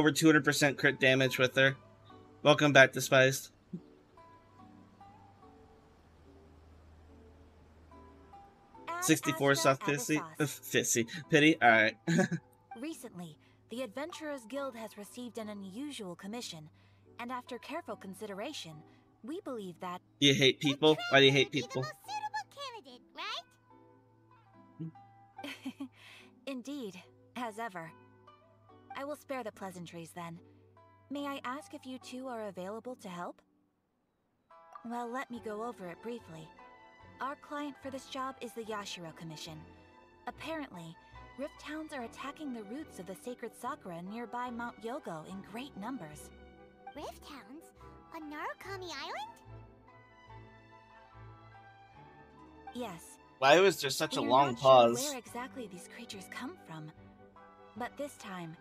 Over 200% crit damage with her. Welcome back, Despised. 64 soft pissy. Fissy. Pity? Alright. Recently, the Adventurers Guild has received an unusual commission, and after careful consideration, we believe that you hate people? Why do you hate people? Indeed, as ever. I will spare the pleasantries then. May I ask if you two are available to help? Well, let me go over it briefly. Our client for this job is the Yashiro Commission. Apparently, Rift Hounds are attacking the roots of the sacred Sakura nearby Mount Yougou in great numbers. Rift Hounds? On Narukami Island? Yes, Why was there such a We are long not pause? Sure where exactly these creatures come from, but this time,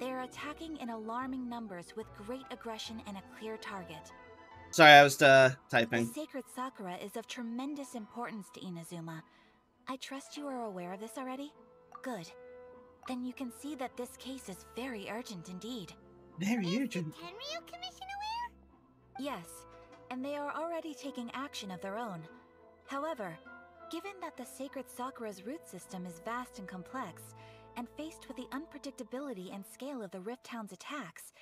they are attacking in alarming numbers with great aggression and a clear target. Sorry, I was uh, The typing. sacred Sakura is of tremendous importance to Inazuma. I trust you are aware of this already? Good. Then you can see that this case is very urgent indeed. Very Is the urgent. Tenryou Commission aware? Yes, and they are already taking action of their own. However, given that the sacred Sakura's root system is vast and complex, and faced with the unpredictability and scale of the Rift Hound's attacks,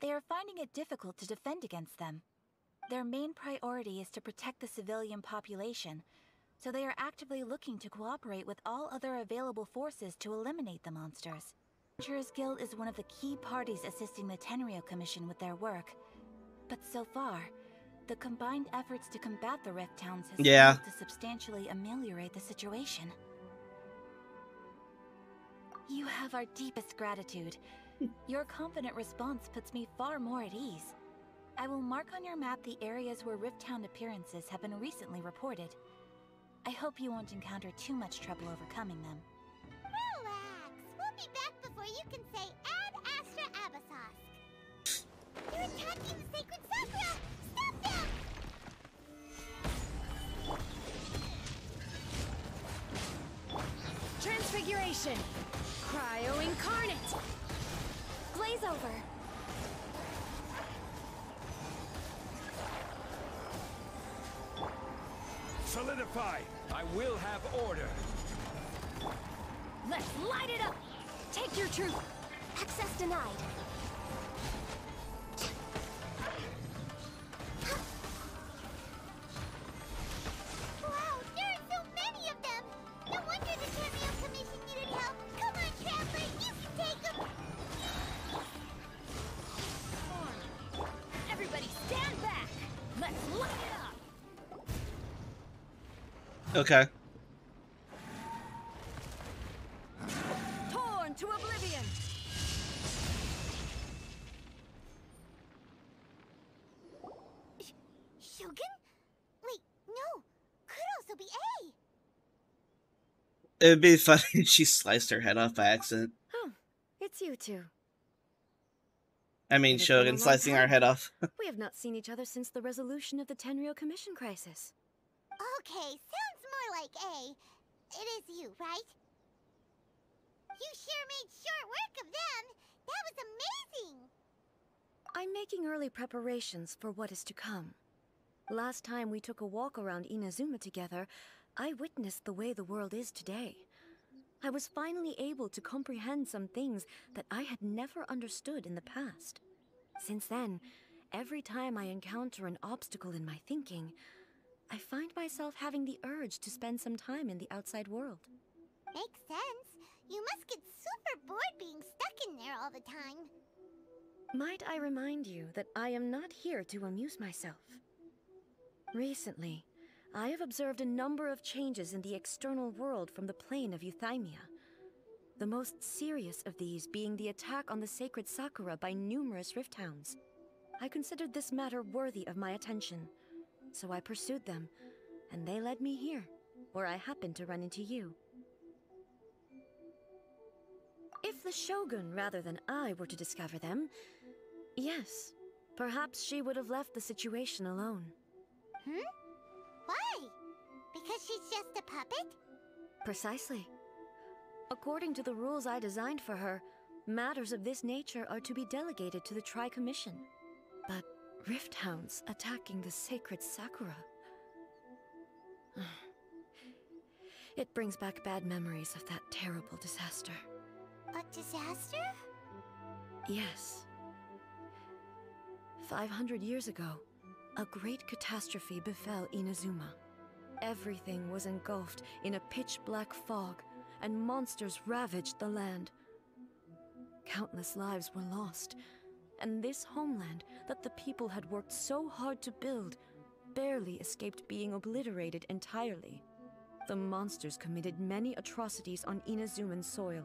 they are finding it difficult to defend against them. Their main priority is to protect the civilian population, so they are actively looking to cooperate with all other available forces to eliminate the monsters. Adventurers Guild is one of the key parties assisting the Tenryou Commission with their work. But so far, the combined efforts to combat the Rift Hounds has Yeah. failed to substantially ameliorate the situation. You have our deepest gratitude. Your confident response puts me far more at ease. I will mark on your map the areas where Rift Hound appearances have been recently reported. I hope you won't encounter too much trouble overcoming them. Relax. We'll be back before you can say Ad Astra Abyssosque. You're attacking the sacred Sakura! Transfiguration! Cryo Incarnate! Blaze over! Solidify! I will have order. Let's light it up! Take your troop! Access denied. Okay. Torn to oblivion! Shogun? Wait, no! Could also be Ei! It'd be funny if she sliced her head off by accident. Oh, it's you two. I mean, It has been a Shogun slicing our head off. We have not seen each other since the resolution of the Tenryou Commission crisis. Okay, sounds more like Ei. It is you, right? You sure made short work of them! That was amazing! I'm making early preparations for what is to come. Last time we took a walk around Inazuma together, I witnessed the way the world is today. I was finally able to comprehend some things that I had never understood in the past. Since then, every time I encounter an obstacle in my thinking, I find myself having the urge to spend some time in the outside world. Makes sense. You must get super bored being stuck in there all the time. Might I remind you that I am not here to amuse myself? Recently, I have observed a number of changes in the external world from the plane of Euthymia. The most serious of these being the attack on the sacred Sakura by numerous Rift Hounds. I considered this matter worthy of my attention, so I pursued them, and they led me here, where I happened to run into you. If the Shogun rather than I were to discover them, yes, perhaps she would have left the situation alone. Hmm? Why? Because she's just a puppet? Precisely. According to the rules I designed for her, matters of this nature are to be delegated to the Tri Commission. But Rift Hounds attacking the sacred Sakura. it brings back bad memories of that terrible disaster. A disaster? Yes. 500 years ago, a great catastrophe befell Inazuma. Everything was engulfed in a pitch black fog, and monsters ravaged the land. Countless lives were lost, and this homeland that the people had worked so hard to build barely escaped being obliterated entirely. The monsters committed many atrocities on Inazuman soil,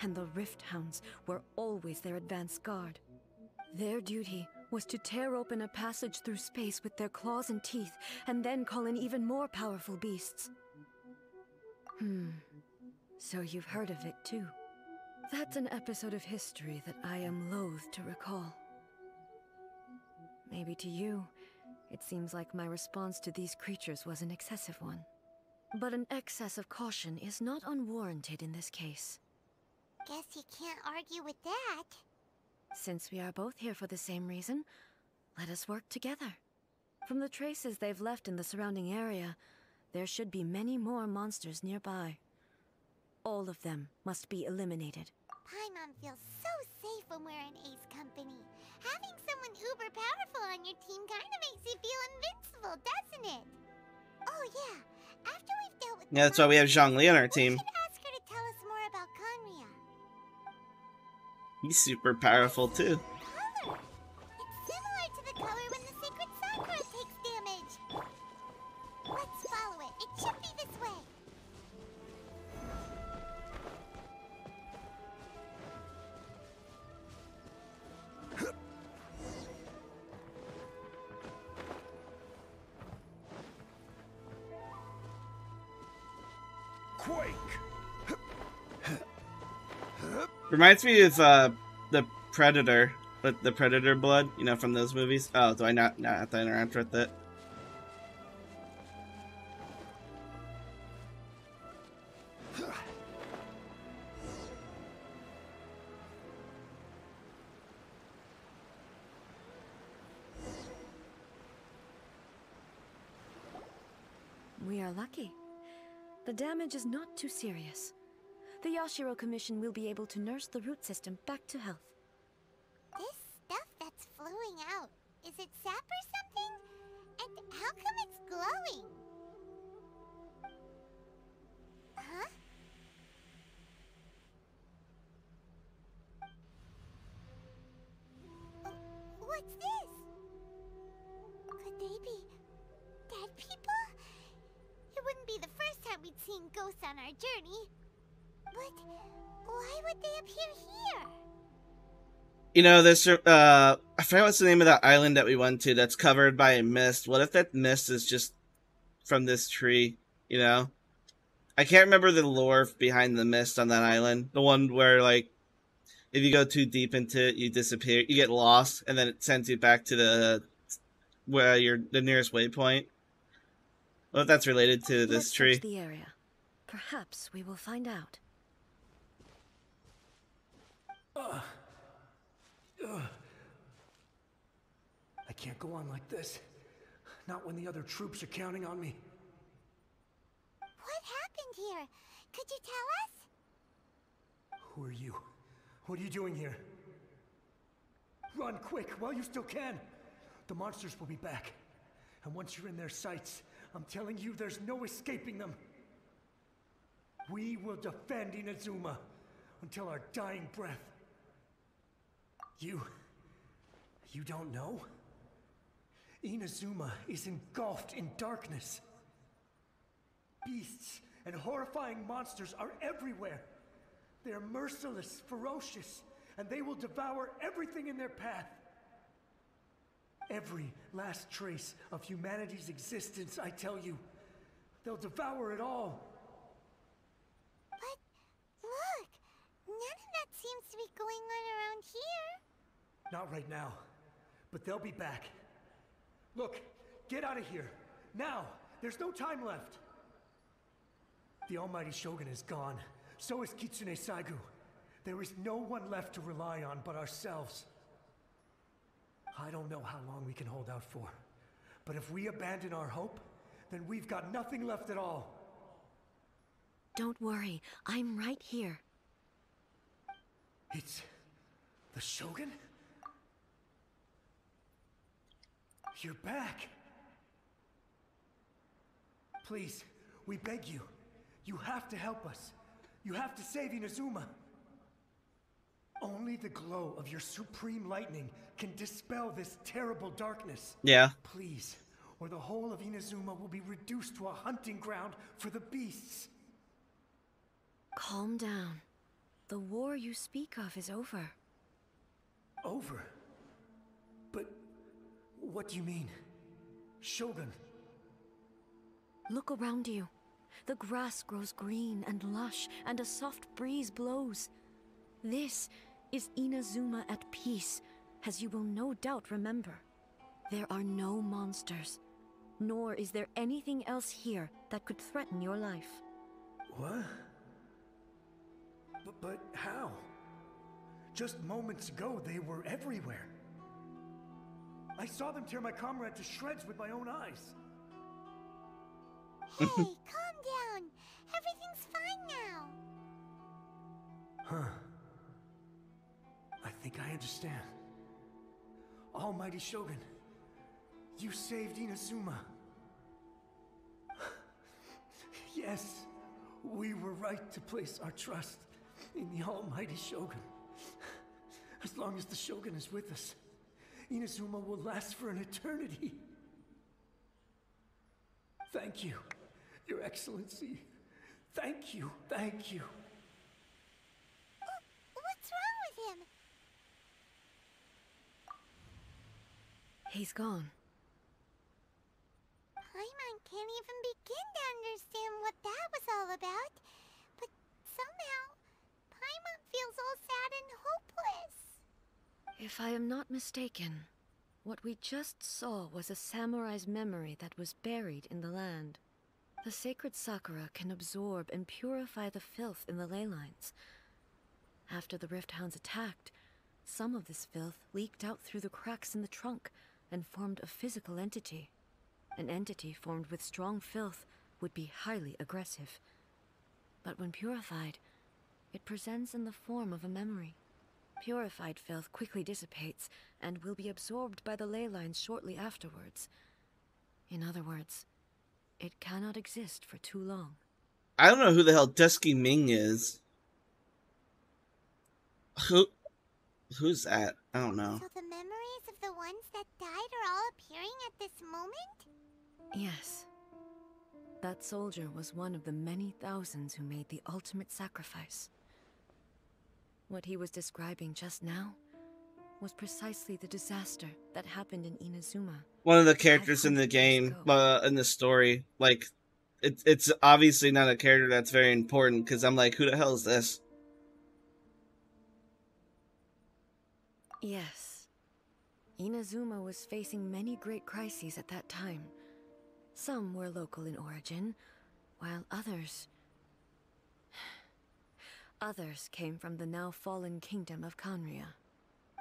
and the Rift Hounds were always their advance guard. Their duty was to tear open a passage through space with their claws and teeth, and then call in even more powerful beasts. Hmm. So you've heard of it too. That's an episode of history that I am loath to recall. Maybe to you, it seems like my response to these creatures was an excessive one. But an excess of caution is not unwarranted in this case. Guess you can't argue with that. Since we are both here for the same reason, let us work together. From the traces they've left in the surrounding area, there should be many more monsters nearby. All of them must be eliminated. Paimon feels so safe when we're in Ei's Company. Having someone uber powerful on your team kinda makes you feel invincible, doesn't it? Oh yeah, after we've dealt with Yeah, that's why we have Zhongli on our we team. ask her to tell us more about Khaenri'ah. He's super powerful too. Reminds me of uh, the Predator, but the Predator blood, you know, from those movies. Oh, do I not not have to interact with it? We are lucky. The damage is not too serious. The Yashiro Commission will be able to nurse the root system back to health. You know, this uh, I forgot what's the name of that island that we went to that's covered by a mist. What if that mist is just from this tree? You know, I can't remember the lore behind the mist on that island. The one where like, if you go too deep into it, you disappear, you get lost, and then it sends you back to the where you're the nearest waypoint. What if that's related to this Let's tree? the area. Perhaps we will find out. I can't go on like this. Not when the other troops are counting on me. What happened here? Could you tell us? Who are you? What are you doing here? Run quick while you still can! The monsters will be back. And once you're in their sights, I'm telling you there's no escaping them. We will defend Inazuma until our dying breath. You. You don't know? Inazuma is engulfed in darkness. Beasts and horrifying monsters are everywhere. They are merciless, ferocious, and they will devour everything in their path. Every last trace of humanity's existence, I tell you. They'll devour it all. But look, none of that seems to be going on around here. Not right now, but they'll be back. Look, get out of here. Now! There's no time left! The Almighty Shogun is gone. So is Kitsune Saiguu. There is no one left to rely on but ourselves. I don't know how long we can hold out for. But if we abandon our hope, then we've got nothing left at all. Don't worry, I'm right here. It's... the Shogun? You're back! Please, we beg you. You have to help us. You have to save Inazuma. Only the glow of your supreme lightning can dispel this terrible darkness. Yeah. Please, or the whole of Inazuma will be reduced to a hunting ground for the beasts. Calm down. The war you speak of is over. Over? What do you mean? Shogun? Look around you. The grass grows green and lush, and a soft breeze blows. This is Inazuma at peace, as you will no doubt remember. There are no monsters, nor is there anything else here that could threaten your life. What? But, but how? Just moments ago, they were everywhere. I saw them tear my comrade to shreds with my own eyes. Hey, calm down. Everything's fine now. Huh. I think I understand. Almighty Shogun, you saved Inazuma. yes, we were right to place our trust in the Almighty Shogun. As long as the Shogun is with us, Inazuma will last for an eternity. Thank you, Your Excellency. Thank you, thank you. Uh, what's wrong with him? He's gone. Paimon can't even begin to understand what that was all about. But somehow, Paimon feels all sad and hopeless. If I am not mistaken, what we just saw was a samurai's memory that was buried in the land. The sacred Sakura can absorb and purify the filth in the ley lines. After the Rift Hounds attacked, some of this filth leaked out through the cracks in the trunk and formed a physical entity. An entity formed with strong filth would be highly aggressive. But when purified, it presents in the form of a memory. Purified filth quickly dissipates and will be absorbed by the ley lines shortly afterwards. In other words, it cannot exist for too long. I don't know who the hell Dusky Ming is. Who? Who's that? I don't know. So the memories of the ones that died are all appearing at this moment? Yes. That soldier was one of the many thousands who made the ultimate sacrifice. What he was describing just now was precisely the disaster that happened in Inazuma. One of the characters in the game, uh, in the story, like, it, it's obviously not a character that's very important because I'm like, who the hell is this? Yes. Inazuma was facing many great crises at that time. Some were local in origin, while others. Others came from the now fallen kingdom of Khaenri'ah.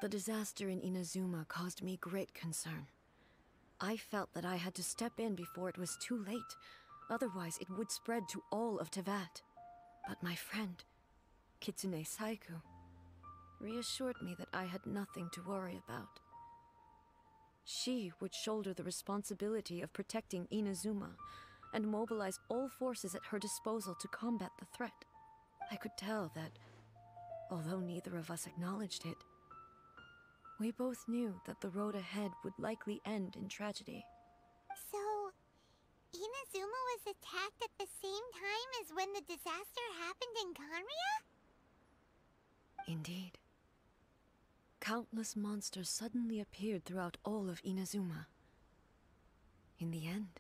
The disaster in Inazuma caused me great concern. I felt that I had to step in before it was too late, otherwise, it would spread to all of Teyvat. But my friend, Kitsune Saiguu, reassured me that I had nothing to worry about. She would shoulder the responsibility of protecting Inazuma and mobilize all forces at her disposal to combat the threat. I could tell that, although neither of us acknowledged it, we both knew that the road ahead would likely end in tragedy. So, Inazuma was attacked at the same time as when the disaster happened in Khaenri'ah? Indeed. Countless monsters suddenly appeared throughout all of Inazuma. In the end,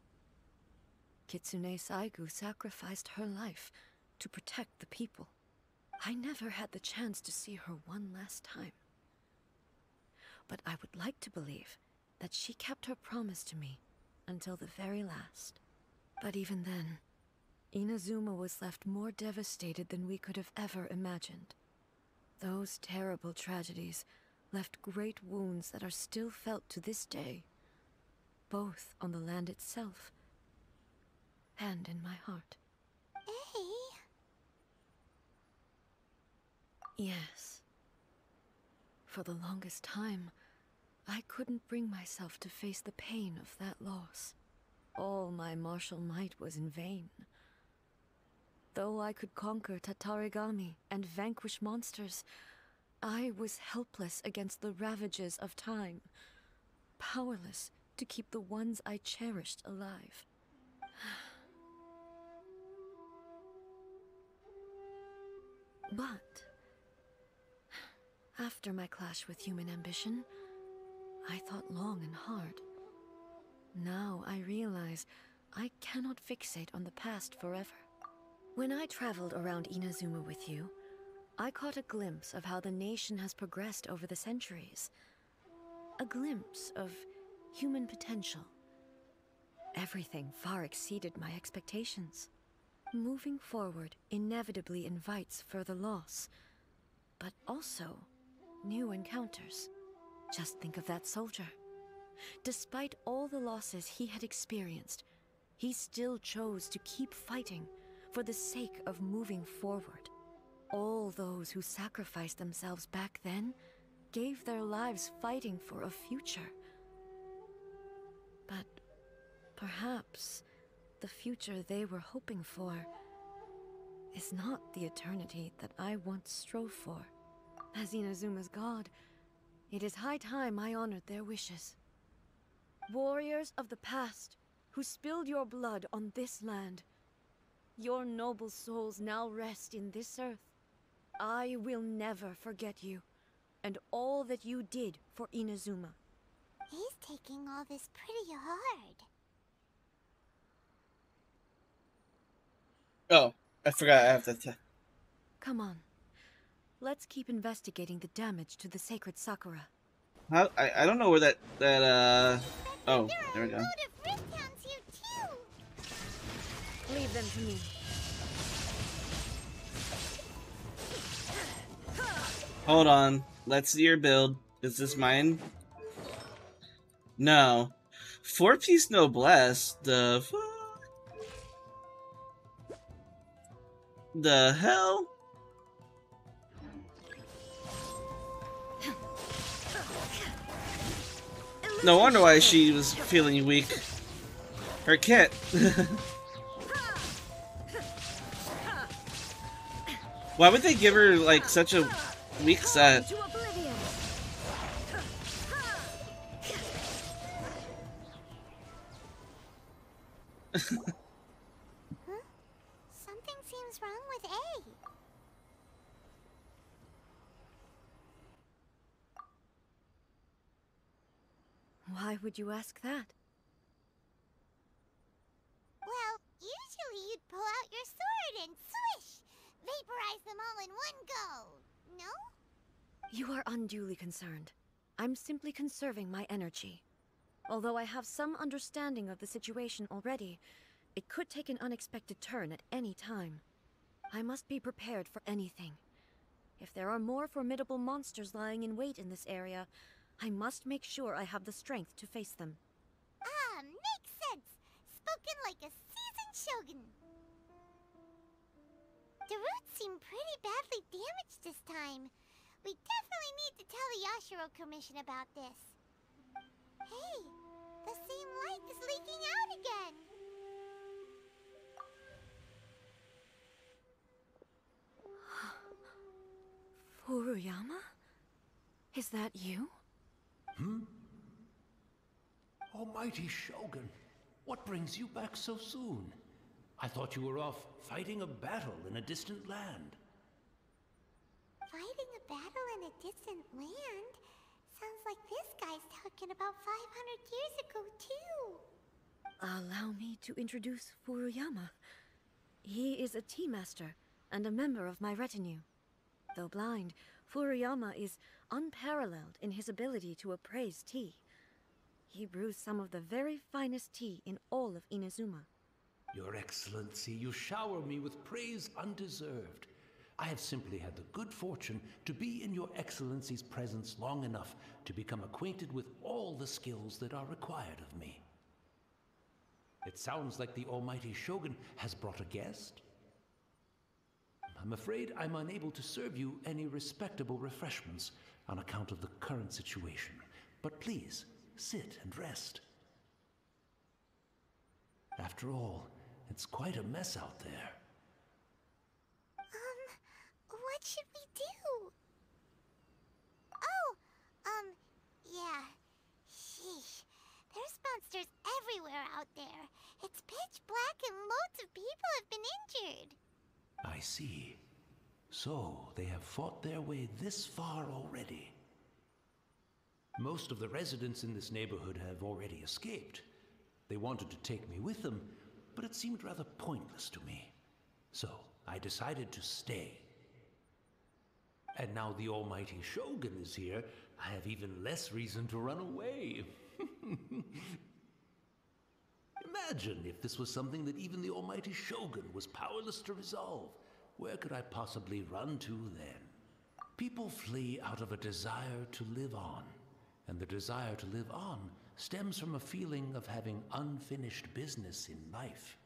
Kitsune Saiguu sacrificed her life to protect the people. I never had the chance to see her one last time. But I would like to believe that she kept her promise to me until the very last. But even then, Inazuma was left more devastated than we could have ever imagined. Those terrible tragedies left great wounds that are still felt to this day, both on the land itself and in my heart. Ei? Yes. For the longest time, I couldn't bring myself to face the pain of that loss. All my martial might was in vain. Though I could conquer Tatarigami and vanquish monsters, I was helpless against the ravages of time, powerless to keep the ones I cherished alive. But after my clash with human ambition, I thought long and hard. Now I realize I cannot fixate on the past forever. When I traveled around Inazuma with you, I caught a glimpse of how the nation has progressed over the centuries. A glimpse of human potential. Everything far exceeded my expectations. Moving forward inevitably invites further loss, but also new encounters. Just think of that soldier. Despite all the losses he had experienced, he still chose to keep fighting for the sake of moving forward. All those who sacrificed themselves back then gave their lives fighting for a future. But perhaps the future they were hoping for is not the eternity that I once strove for. As Inazuma's god, it is high time I honored their wishes. Warriors of the past, who spilled your blood on this land, your noble souls now rest in this earth. I will never forget you, and all that you did for Inazuma. He's taking all this pretty hard. Oh, I forgot I have to. T- Come on. Let's keep investigating the damage to the sacred Sakura. How, I I don't know where that that uh. Oh, there we go. load of Rifthounds here too. Leave them to me. Hold on. Let's see your build. Is this mine? No. Four piece noblesse. The fuck? The hell? No wonder why she was feeling weak. Her kit. why would they give her like such a weak set? To oblivion! Something seems wrong with Ei. Why would you ask that? Well, usually you'd pull out your sword and swish! Vaporize them all in one go! No? You are unduly concerned. I'm simply conserving my energy. Although I have some understanding of the situation already, it could take an unexpected turn at any time. I must be prepared for anything. If there are more formidable monsters lying in wait in this area, I must make sure I have the strength to face them. Ah, makes sense! Spoken like a seasoned shogun! The roots seem pretty badly damaged this time. We definitely need to tell the Yashiro Commission about this. Hey, the same light is leaking out again! Furuyama? Is that you? Hmm? Almighty Shogun, what brings you back so soon? I thought you were off fighting a battle in a distant land. Fighting a battle in a distant land? Sounds like this guy's talking about 500 years ago, too. Allow me to introduce Furuyama. He is a tea master and a member of my retinue. Though blind, Furuyama is unparalleled in his ability to appraise tea. He brews some of the very finest tea in all of Inazuma. Your Excellency, you shower me with praise undeserved. I have simply had the good fortune to be in Your Excellency's presence long enough to become acquainted with all the skills that are required of me. It sounds like the Almighty Shogun has brought a guest. I'm afraid I'm unable to serve you any respectable refreshments on account of the current situation. But please, sit and rest. After all, it's quite a mess out there. Um, what should we do? Oh, um, yeah. Sheesh. There's monsters everywhere out there. It's pitch black and loads of people have been injured. I see. So, they have fought their way this far already. Most of the residents in this neighborhood have already escaped. They wanted to take me with them, but it seemed rather pointless to me. So, I decided to stay. And now the almighty Shogun is here, I have even less reason to run away. Imagine if this was something that even the almighty Shogun was powerless to resolve. Where could I possibly run to then? People flee out of a desire to live on, and the desire to live on stems from a feeling of having unfinished business in life.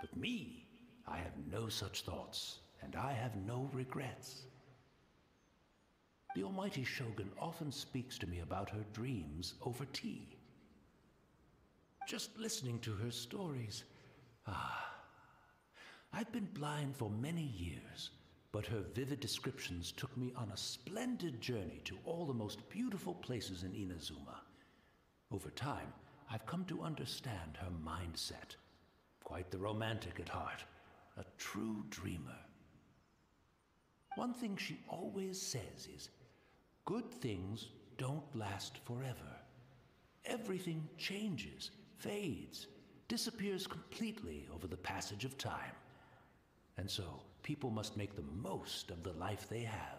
But me, I have no such thoughts, and I have no regrets. The Almighty Shogun often speaks to me about her dreams over tea. Just listening to her stories, ah, I've been blind for many years, but her vivid descriptions took me on a splendid journey to all the most beautiful places in Inazuma. Over time, I've come to understand her mindset. Quite the romantic at heart, a true dreamer. One thing she always says is, good things don't last forever. Everything changes, fades, disappears completely over the passage of time. And so, people must make the most of the life they have,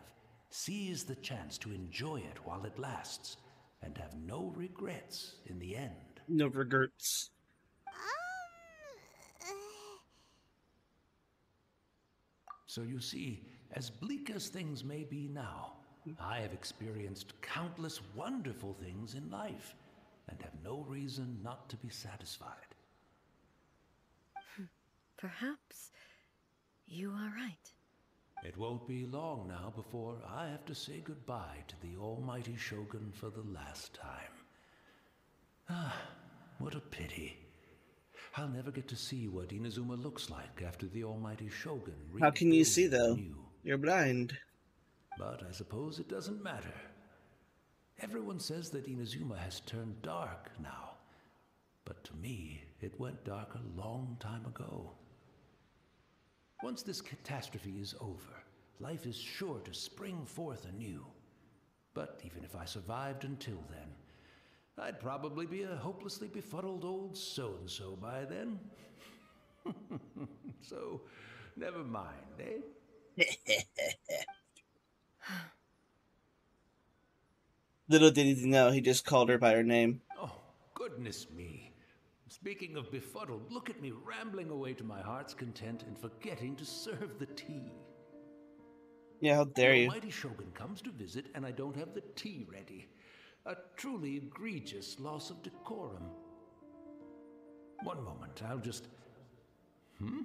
seize the chance to enjoy it while it lasts, and have no regrets in the end. No regrets. Um, uh, So you see, as bleak as things may be now, I have experienced countless wonderful things in life and have no reason not to be satisfied. Perhaps you are right. It won't be long now before I have to say goodbye to the almighty Shogun for the last time. Ah, what a pity. I'll never get to see what Inazuma looks like after the almighty Shogun How can you see, though? anew. You're blind. But I suppose it doesn't matter. Everyone says that Inazuma has turned dark now. But to me, it went dark a long time ago. Once this catastrophe is over, life is sure to spring forth anew. But even if I survived until then, I'd probably be a hopelessly befuddled old so and so by then. so, never mind, eh? Little did he know, he just called her by her name. Oh, goodness me. Speaking of befuddled, look at me rambling away to my heart's content and forgetting to serve the tea. Yeah, how dare the you? Almighty Shogun comes to visit and I don't have the tea ready. A truly egregious loss of decorum. One moment, I'll just. Hmm?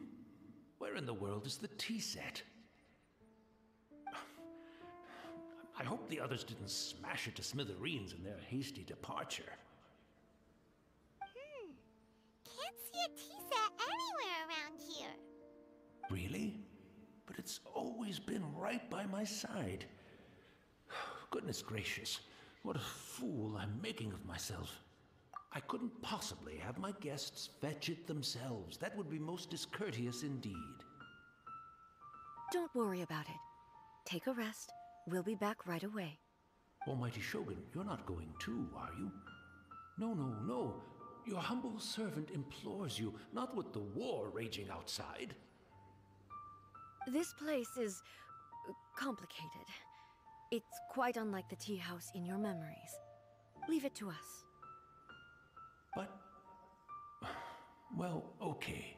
Where in the world is the tea set? I hope the others didn't smash it to smithereens in their hasty departure. hmm. Can't see a tea set anywhere around here. Really? But it's always been right by my side. Goodness gracious, what a fool I'm making of myself. I couldn't possibly have my guests fetch it themselves. That would be most discourteous indeed. Don't worry about it. Take a rest. We'll be back right away. Almighty Shogun, you're not going too, are you? No, no, no. Your humble servant implores you, not with the war raging outside. This place is uh, complicated. It's quite unlike the tea house in your memories. Leave it to us. But Well, okay.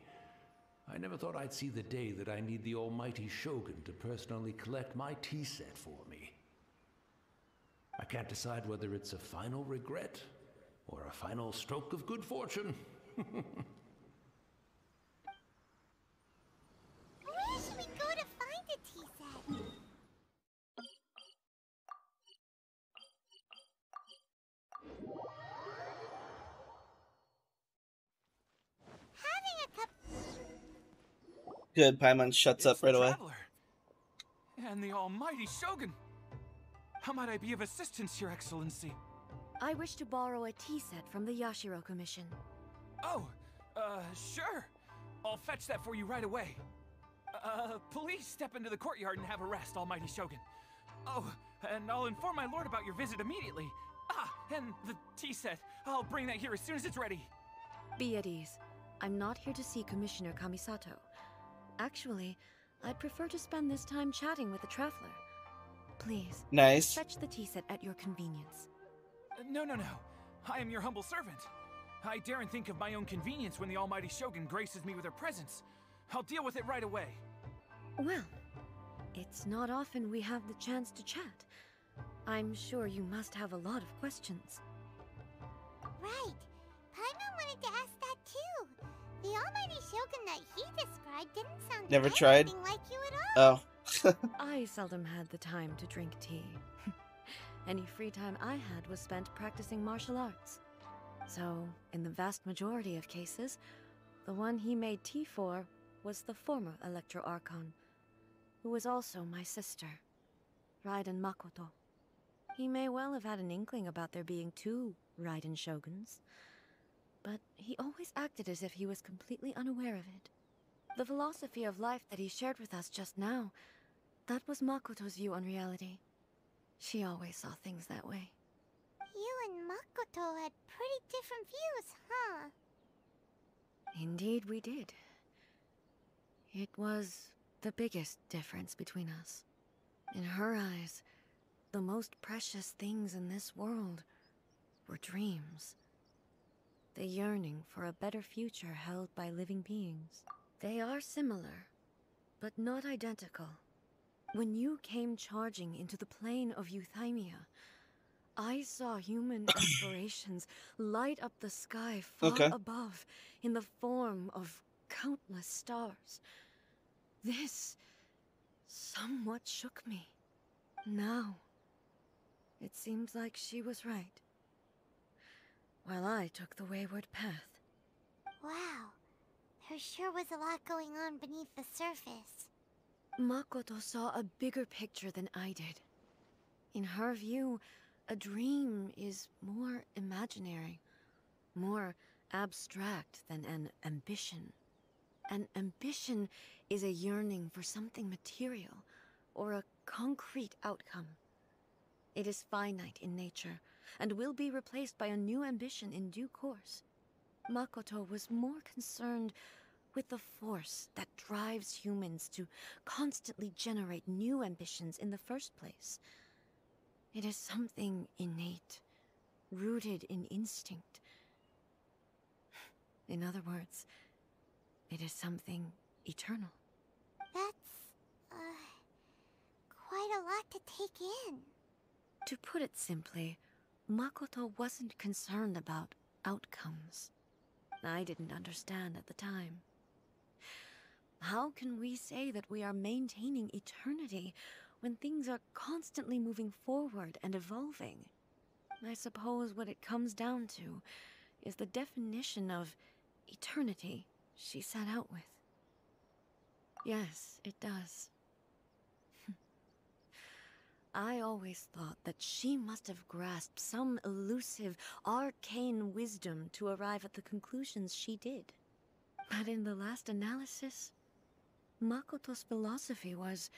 I never thought I'd see the day that I need the almighty Shogun to personally collect my tea set for me. I can't decide whether it's a final regret or a final stroke of good fortune. Where should we go to find a tea set? Having a cup. Good, Paimon shuts up It's the right away. Traveler. And the almighty Shogun. How might I be of assistance, Your Excellency? I wish to borrow a tea set from the Yashiro Commission. Oh, uh, sure. I'll fetch that for you right away. Uh, please step into the courtyard and have a rest, almighty Shogun. Oh, and I'll inform my lord about your visit immediately. Ah, and the tea set. I'll bring that here as soon as it's ready. Be at ease. I'm not here to see Commissioner Kamisato. Actually, I'd prefer to spend this time chatting with the Traveler. Please, Nice. fetch the tea set at your convenience. Uh, No, no, no. I am your humble servant. I daren't think of my own convenience when the almighty Shogun graces me with her presence. I'll deal with it right away. Well, it's not often we have the chance to chat. I'm sure you must have a lot of questions. Right. Paimon wanted to ask that too. The almighty shogun that he described didn't sound Never tried? anything like you at all. Oh. I seldom had the time to drink tea. Any free time I had was spent practicing martial arts. So, in the vast majority of cases, the one he made tea for was the former Electro Archon, who was also my sister, Raiden Makoto. He may well have had an inkling about there being two Raiden Shoguns, but he always acted as if he was completely unaware of it. The philosophy of life that he shared with us just now, that was Makoto's view on reality. She always saw things that way. You and Makoto had pretty different views, huh? Indeed, we did. It was the biggest difference between us. In her eyes, the most precious things in this world were dreams. The yearning for a better future held by living beings. They are similar, but not identical. When you came charging into the plane of Euthymia, I saw human aspirations light up the sky far Okay. above in the form of countless stars. This somewhat shook me. Now, it seems like she was right. While I took the wayward path. Wow. There sure was a lot going on beneath the surface. Makoto saw a bigger picture than I did. In her view, a dream is more imaginary, more abstract than an ambition. An ambition is a yearning for something material or a concrete outcome. It is finite in nature and will be replaced by a new ambition in due course. Makoto was more concerned with the force that drives humans to constantly generate new ambitions in the first place. It is something innate, rooted in instinct. In other words, it is something eternal. That's, uh, quite a lot to take in. To put it simply, Makoto wasn't concerned about outcomes. I didn't understand at the time. How can we say that we are maintaining eternity when things are constantly moving forward and evolving? I suppose what it comes down to is the definition of eternity she set out with. Yes, it does. I always thought that she must have grasped some elusive, arcane wisdom to arrive at the conclusions she did. But in the last analysis, Makoto's philosophy was,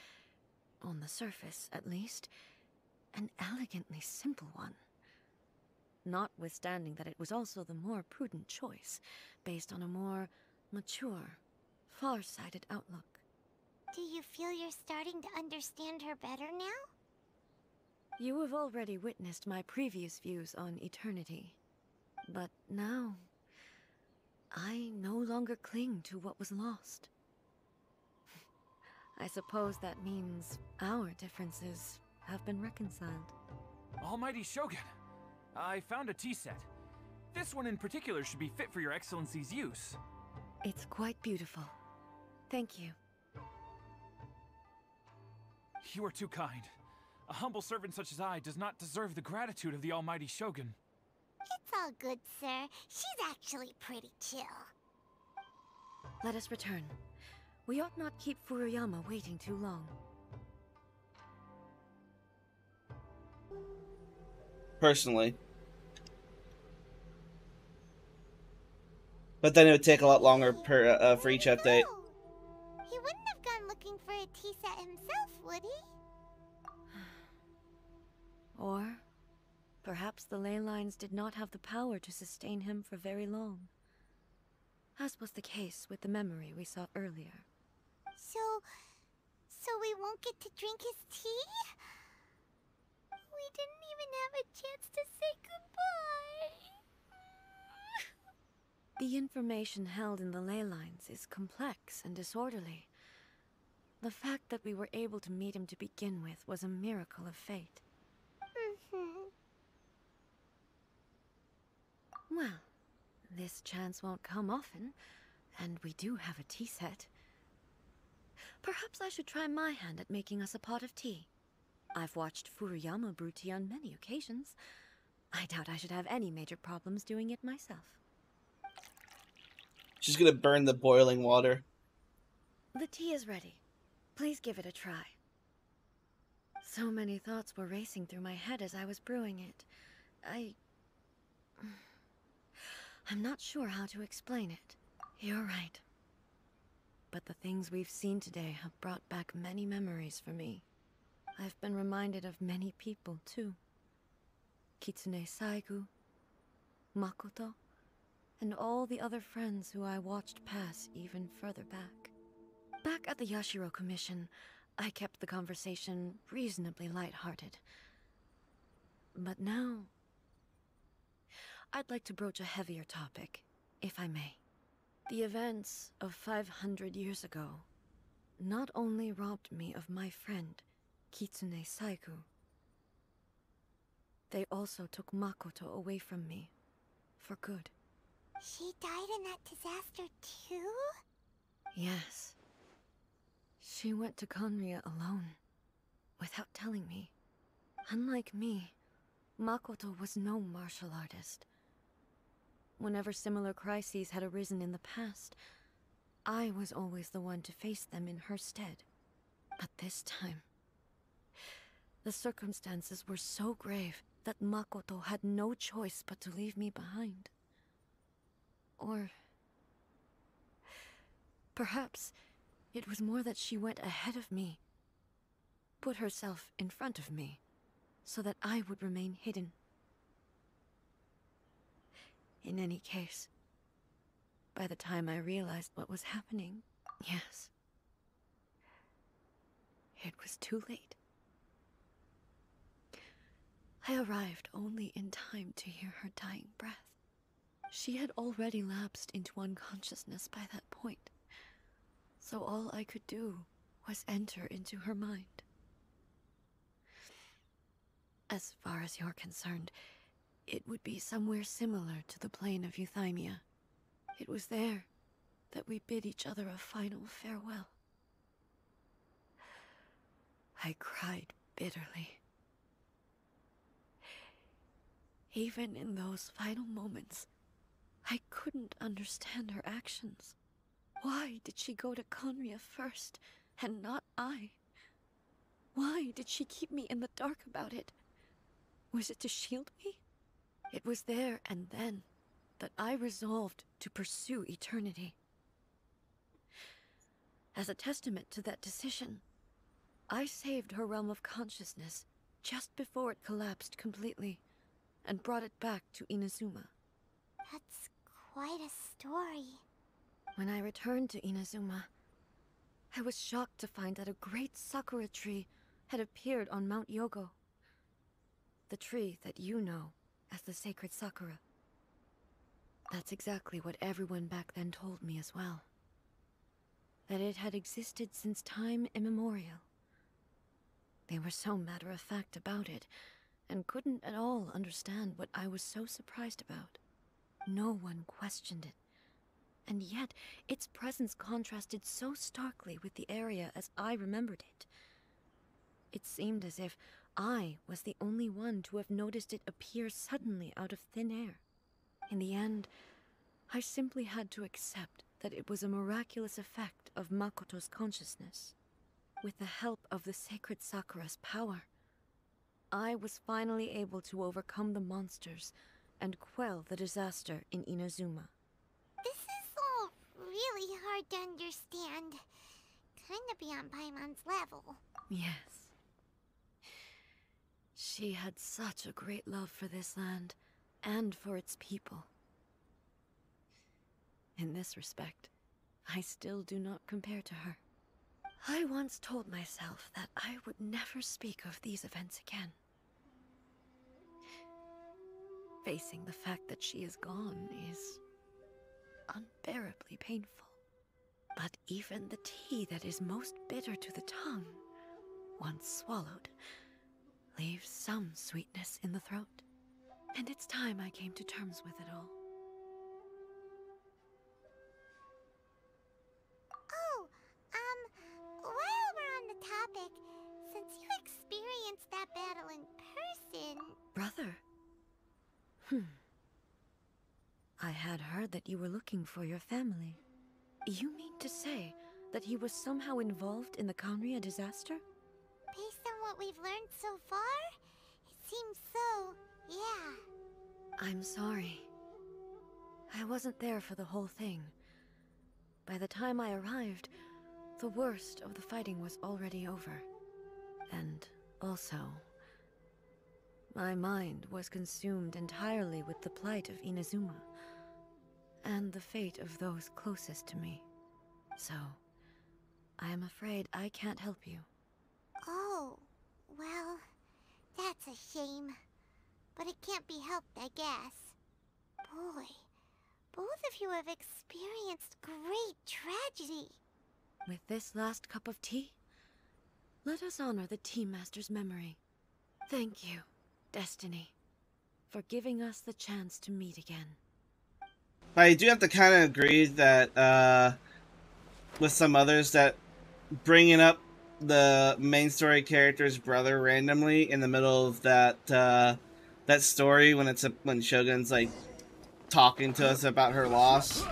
on the surface at least, an elegantly simple one. Notwithstanding that it was also the more prudent choice, based on a more mature, far-sighted outlook. Do you feel you're starting to understand her better now? You have already witnessed my previous views on eternity. But now, I no longer cling to what was lost. I suppose that means our differences have been reconciled. Almighty Shogun, I found a tea set. This one in particular should be fit for your excellency's use. It's quite beautiful. Thank you. You are too kind. A humble servant such as I does not deserve the gratitude of the Almighty Shogun. It's all good, sir. She's actually pretty chill. Let us return. We ought not keep Furuyama waiting too long. Personally. But then it would take a lot longer per uh, for each update. No. He wouldn't have gone looking for a tea set himself, would he? Or perhaps the ley lines did not have the power to sustain him for very long. As was the case with the memory we saw earlier. So, so we won't get to drink his tea? We didn't even have a chance to say goodbye. The information held in the ley lines is complex and disorderly. The fact that we were able to meet him to begin with was a miracle of fate. Well, this chance won't come often, and we do have a tea set. Perhaps I should try my hand at making us a pot of tea. I've watched Furuyama brew tea on many occasions. I doubt I should have any major problems doing it myself. She's gonna burn the boiling water. The tea is ready. Please give it a try. So many thoughts were racing through my head as I was brewing it. I. I'm not sure how to explain it. You're right. But the things we've seen today have brought back many memories for me. I've been reminded of many people, too Kitsune Saiguu, Makoto, and all the other friends who I watched pass even further back. Back at the Yashiro Commission, I kept the conversation reasonably light-hearted. But now, I'd like to broach a heavier topic, if I may. The events of 500 years ago not only robbed me of my friend, Kitsune Saiguu, they also took Makoto away from me for good. She died in that disaster too? Yes. She went to Khaenri'ah alone, without telling me. Unlike me, Makoto was no martial artist. Whenever similar crises had arisen in the past, I was always the one to face them in her stead. But this time, the circumstances were so grave that Makoto had no choice but to leave me behind. Or perhaps it was more that she went ahead of me, put herself in front of me, so that I would remain hidden. In any case, by the time I realized what was happening, yes, it was too late. I arrived only in time to hear her dying breath. She had already lapsed into unconsciousness by that point, so all I could do was enter into her mind. As far as you're concerned, it would be somewhere similar to the plane of Euthymia. It was there that we bid each other a final farewell. I cried bitterly. Even in those final moments, I couldn't understand her actions. Why did she go to Khaenri'ah first, and not I? Why did she keep me in the dark about it? Was it to shield me? It was there and then that I resolved to pursue eternity. As a testament to that decision, I saved her realm of consciousness just before it collapsed completely and brought it back to Inazuma. That's quite a story. When I returned to Inazuma, I was shocked to find that a great sakura tree had appeared on Mount Yougou. The tree that you know as the sacred sakura. That's exactly what everyone back then told me as well. That it had existed since time immemorial. They were so matter of fact about it, and couldn't at all understand what I was so surprised about. No one questioned it. And yet, its presence contrasted so starkly with the area as I remembered it. It seemed as if I was the only one to have noticed it appear suddenly out of thin air. In the end, I simply had to accept that it was a miraculous effect of Makoto's consciousness. With the help of the sacred Sakura's power, I was finally able to overcome the monsters and quell the disaster in Inazuma. This is all really hard to understand. Kinda beyond Paimon's level. Yes. She had such a great love for this land and for its people. In this respect, I still do not compare to her. I once told myself that I would never speak of these events again. Facing the fact that she is gone is unbearably painful. But even the tea that is most bitter to the tongue, once swallowed, leaves some sweetness in the throat. And it's time I came to terms with it all. Oh, um, while we're on the topic, since you experienced that battle in person, Brother? Hmm. I had heard that you were looking for your family. You mean to say that he was somehow involved in the Khaenri'ah disaster? What we've learned so far, it seems so, yeah. I'm sorry. I wasn't there for the whole thing. By the time I arrived, the worst of the fighting was already over. And also, my mind was consumed entirely with the plight of Inazuma and the fate of those closest to me. So, I am afraid I can't help you. Oh, well, that's a shame. But it can't be helped, I guess. Boy, both of you have experienced great tragedy. With this last cup of tea, let us honor the Tea Master's memory. Thank you, Destiny, for giving us the chance to meet again. I do have to kind of agree that uh, with some others that bringing up the main story character's brother randomly in the middle of that uh, that story when it's a, when Shogun's like talking to us about her loss,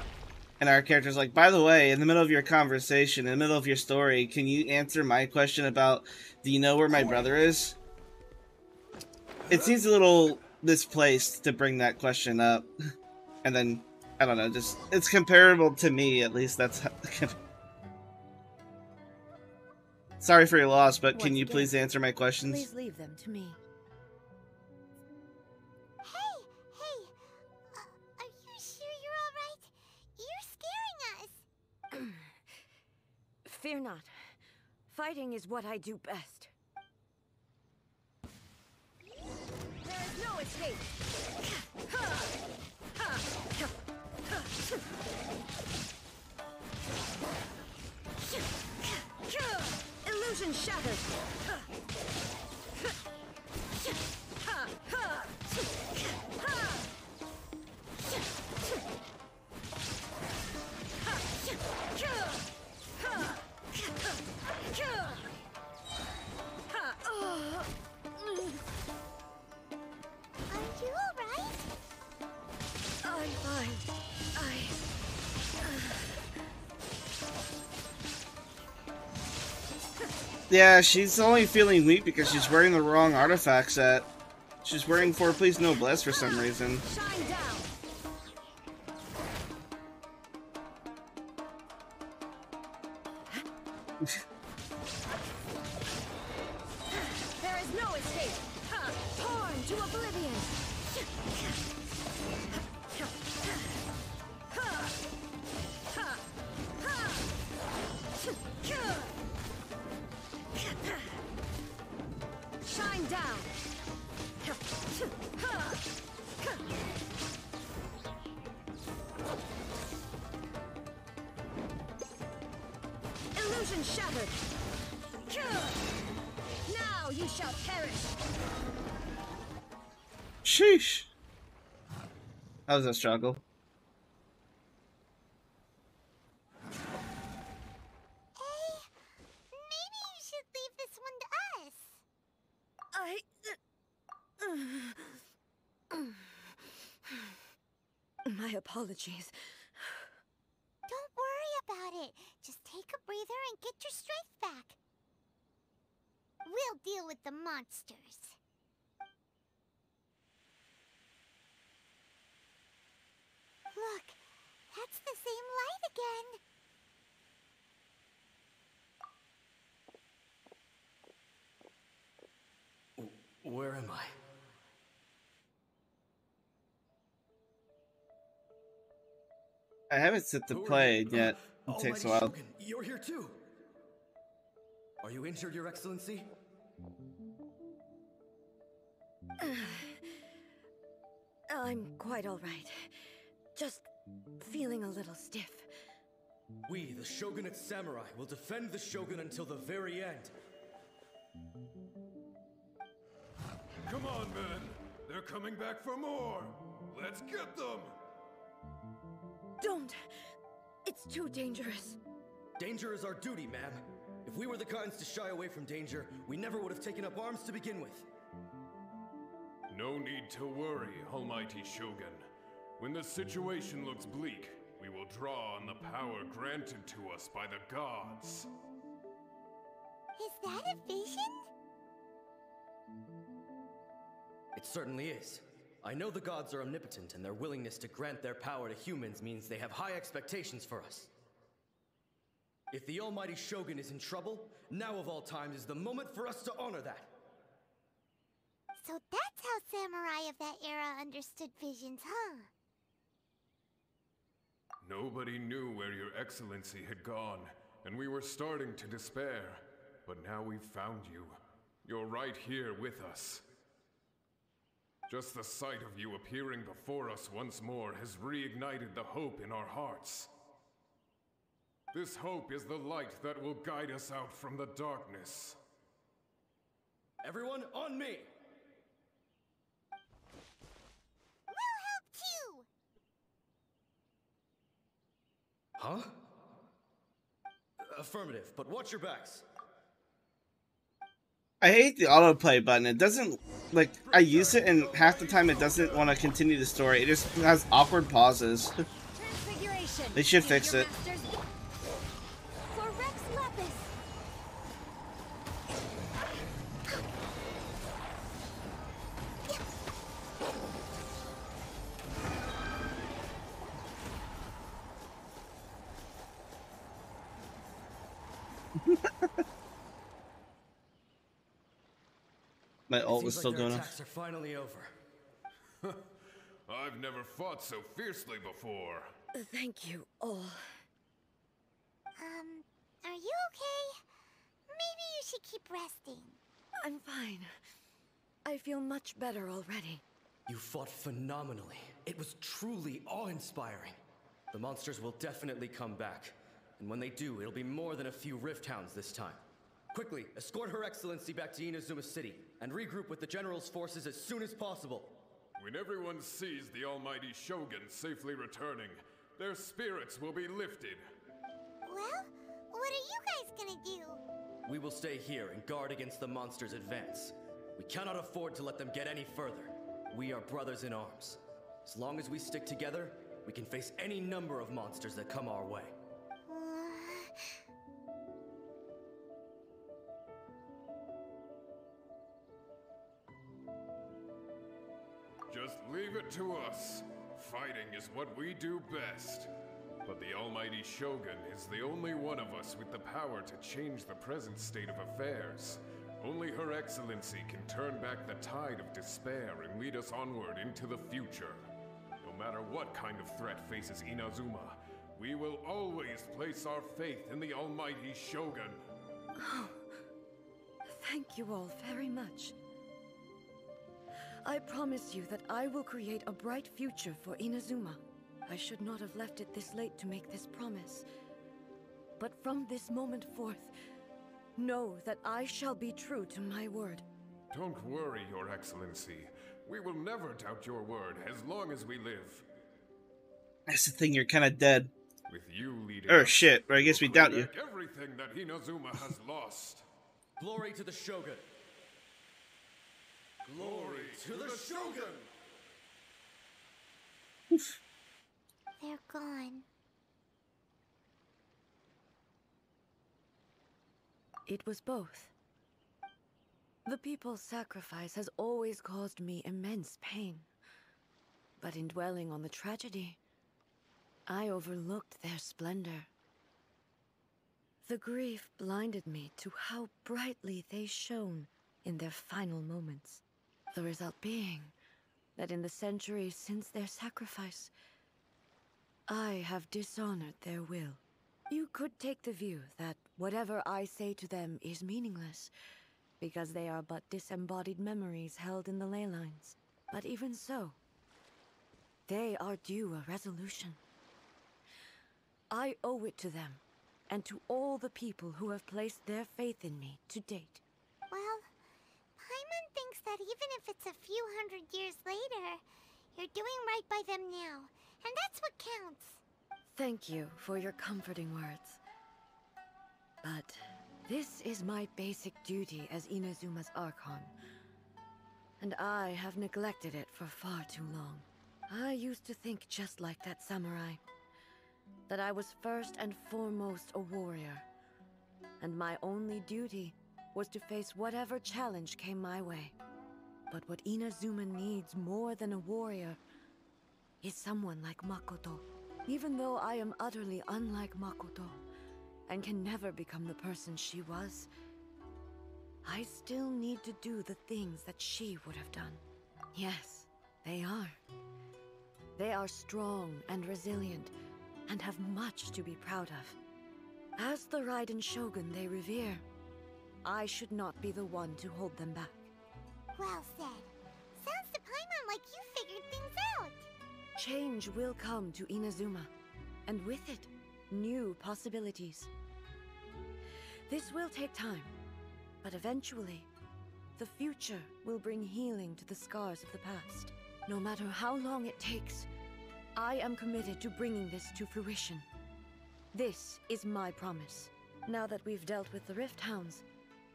and our character's like, by the way, in the middle of your conversation, in the middle of your story, can you answer my question about, do you know where my brother is? It seems a little misplaced to bring that question up, and then I don't know, just it's comparable to me at least. That's how, sorry for your loss, but can you again, please answer my questions? Please leave them to me. Hey, hey, uh, are you sure you're alright? You're scaring us. Fear not. Fighting is what I do best. There is no escape. Illusion shattered. Are you alright? I'm fine. Yeah, she's only feeling weak because she's wearing the wrong artifact set. She's wearing Four Please Noblesse for some reason. One down. Illusion shattered. Now you shall perish. Sheesh. That was a struggle. My apologies. Don't worry about it. Just take a breather and get your strength back. We'll deal with the monsters. Look, that's the same light again. Where am I? I haven't set the play yet. It takes a while. Shogun, you're here too. Are you injured, Your Excellency? I'm quite alright. Just feeling a little stiff. We, the Shogunate Samurai, will defend the Shogun until the very end. Come on, men. They're coming back for more. Let's get them. Don't! It's too dangerous. Danger is our duty, ma'am. If we were the kinds to shy away from danger, we never would have taken up arms to begin with. No need to worry, Almighty Shogun. When the situation looks bleak, we will draw on the power granted to us by the gods. Is that a vision? It certainly is. I know the gods are omnipotent, and their willingness to grant their power to humans means they have high expectations for us. If the Almighty Shogun is in trouble, now of all times is the moment for us to honor that. So that's how samurai of that era understood visions, huh? Nobody knew where your excellency had gone, and we were starting to despair. But now we've found you. You're right here with us. Just the sight of you appearing before us once more has reignited the hope in our hearts. This hope is the light that will guide us out from the darkness. Everyone, on me! We'll help too! Huh? Affirmative, but watch your backs. I hate the autoplay button. It doesn't like I use it and half the time it doesn't want to continue the story. It just has awkward pauses. They should fix it. Ult was seems still like their going attacks are finally over. I've never fought so fiercely before. Thank you all. Um, are you okay? Maybe you should keep resting. I'm fine. I feel much better already. You fought phenomenally. It was truly awe-inspiring. The monsters will definitely come back. And when they do, it'll be more than a few Rift Hounds this time. Quickly, escort Her Excellency back to Inazuma City, and regroup with the General's forces as soon as possible. When everyone sees the almighty Shogun safely returning, their spirits will be lifted. Well, what are you guys gonna do? We will stay here and guard against the monsters' advance. We cannot afford to let them get any further. We are brothers in arms. As long as we stick together, we can face any number of monsters that come our way. Leave it to us. Fighting is what we do best. But the almighty Shogun is the only one of us with the power to change the present state of affairs. Only Her Excellency can turn back the tide of despair and lead us onward into the future. No matter what kind of threat faces Inazuma, we will always place our faith in the almighty Shogun. Oh, thank you all very much. I promise you that I will create a bright future for Inazuma. I should not have left it this late to make this promise. But from this moment forth, know that I shall be true to my word. Don't worry, Your Excellency. We will never doubt your word as long as we live. That's the thing. You're kind of dead. With you leading. Oh shit. Or I guess we doubt you. back Everything that Inazuma has lost. Glory to the Shogun. Glory to the Shogun! They're gone. It was both. The people's sacrifice has always caused me immense pain. But in dwelling on the tragedy, I overlooked their splendor. The grief blinded me to how brightly they shone in their final moments. The result being that in the centuries since their sacrifice, I have dishonored their will. You could take the view that whatever I say to them is meaningless, because they are but disembodied memories held in the ley lines. But even so, they are due a resolution. I owe it to them, and to all the people who have placed their faith in me to date. Well, that even if it's a few hundred years later, you're doing right by them now, and that's what counts. Thank you for your comforting words. But this is my basic duty as Inazuma's Archon. And I have neglected it for far too long. I used to think just like that samurai. That I was first and foremost a warrior. And my only duty was to face whatever challenge came my way. But what Inazuma needs more than a warrior is someone like Makoto. Even though I am utterly unlike Makoto and can never become the person she was, I still need to do the things that she would have done. Yes, they are. They are strong and resilient and have much to be proud of. As the Raiden Shogun they revere, I should not be the one to hold them back. Well said. Sounds to Paimon like you figured things out. Change will come to Inazuma, and with it, new possibilities. This will take time, but eventually, the future will bring healing to the scars of the past. No matter how long it takes, I am committed to bringing this to fruition. This is my promise. Now that we've dealt with the Rift Hounds,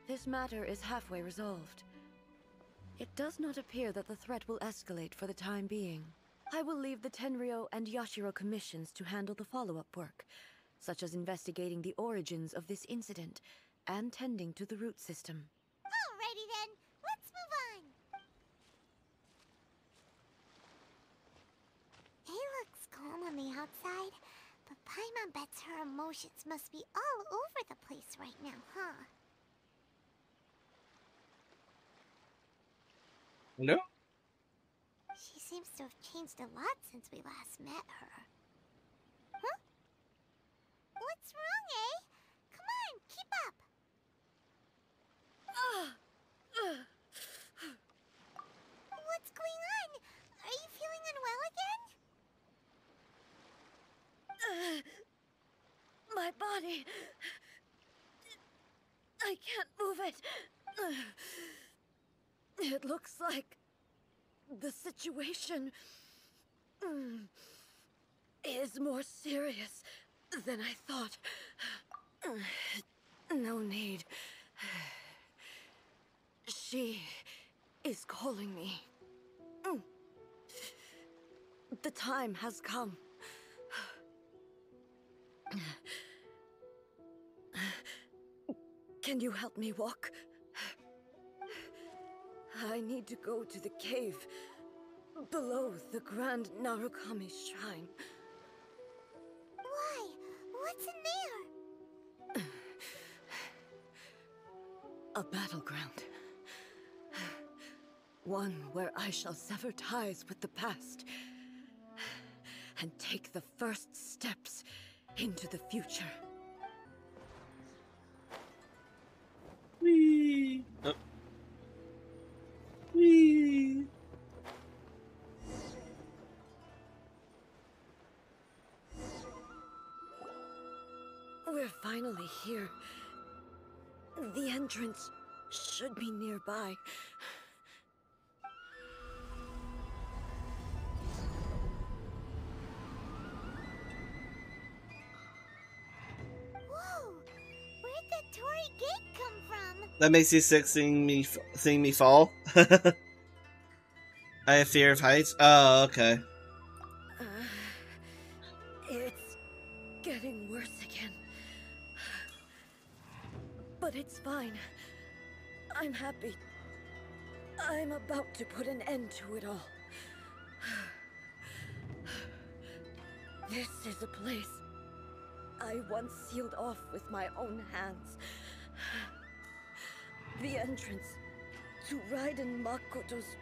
this matter is halfway resolved. It does not appear that the threat will escalate for the time being. I will leave the Tenryou and Yashiro commissions to handle the follow-up work, such as investigating the origins of this incident and tending to the root system. Alrighty then, let's move on. It looks calm on the outside, but Paimon bets her emotions must be all over the place right now, huh? No? She seems to have changed a lot since we last met her. Huh? What's wrong, eh? Come on, keep up. What's going on? Are you feeling unwell again? My body. I can't move it. It looks like the situation mm, is more serious than I thought. No need. She is calling me. Mm. The time has come. Can you help me walk? I need to go to the cave below the Grand Narukami Shrine. Why? What's in there? A battleground. One where I shall sever ties with the past and take the first steps into the future. Here. The entrance should be nearby. Whoa! Where'd the Torii Gate come from? That makes you sick seeing me f- seeing me fall. I have fear of heights. Oh, okay. About to put an end to it all. This is a place I once sealed off with my own hands. The entrance to Raiden Makoto's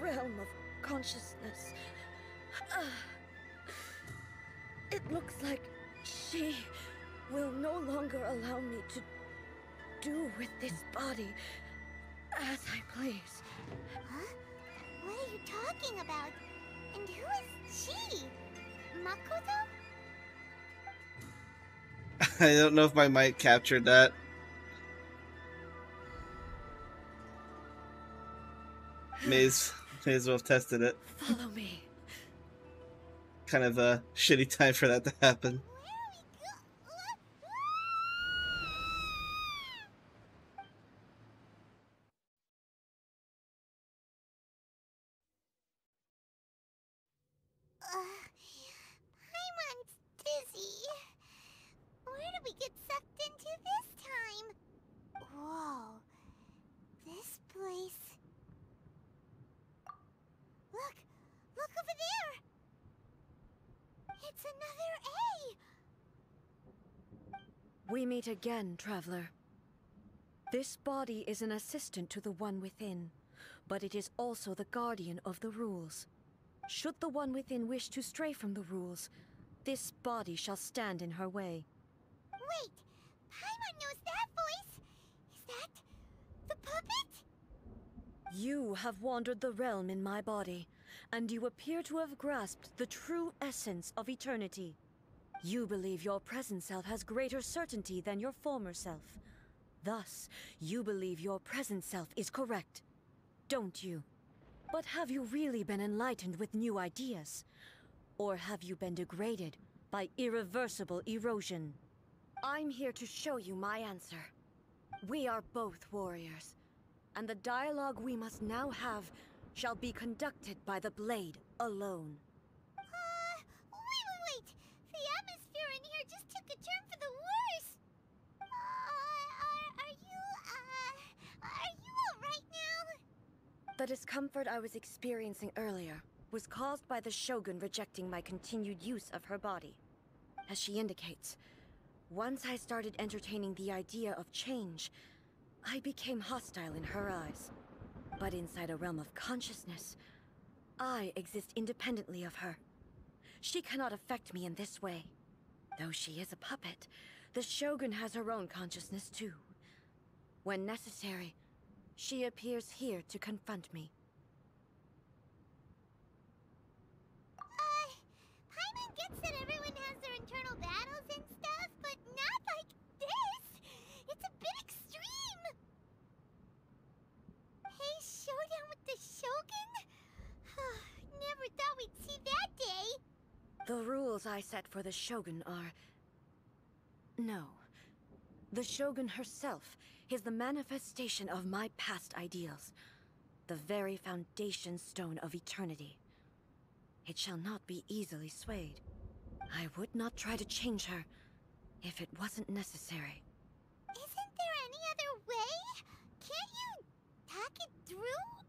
realm of consciousness. It looks like she will no longer allow me to do with this body as I please. Huh? What are you talking about? And who is she? Makoto? I don't know if my mic captured that. May as, may as well have tested it. Follow me. Kind of a shitty time for that to happen. Uh, Paimon's dizzy. Where did we get sucked into this time? Whoa. This place. Look! Look over there! It's another Ei! We meet again, traveler. This body is an assistant to the one within, but it is also the guardian of the rules. Should the one within wish to stray from the rules, this body shall stand in her way. Wait! Paimon knows that voice! Is that... the puppet? You have wandered the realm in my body, and you appear to have grasped the true essence of eternity. You believe your present self has greater certainty than your former self. Thus, you believe your present self is correct. Don't you? But have you really been enlightened with new ideas? Or have you been degraded by irreversible erosion? I'm here to show you my answer. We are both warriors, and the dialogue we must now have shall be conducted by the blade alone. Uh, wait, wait, wait! The atmosphere in here just took a turn for the worse! Uh, are, are you, uh, are you alright now? The discomfort I was experiencing earlier was caused by the Shogun rejecting my continued use of her body. As she indicates, once I started entertaining the idea of change, I became hostile in her eyes. But inside a realm of consciousness, I exist independently of her. She cannot affect me in this way. Though she is a puppet, the Shogun has her own consciousness too. When necessary, she appears here to confront me. Uh, Paimon gets that everyone has their internal battles and stuff, but not like this! It's a bit extreme! Hey, showdown with the Shogun? Never thought we'd see that day! The rules I set for the Shogun are... No. The Shogun herself is the manifestation of my past ideals. The very foundation stone of eternity. It shall not be easily swayed. I would not try to change her if it wasn't necessary. Isn't there any other way? Can't you talk it through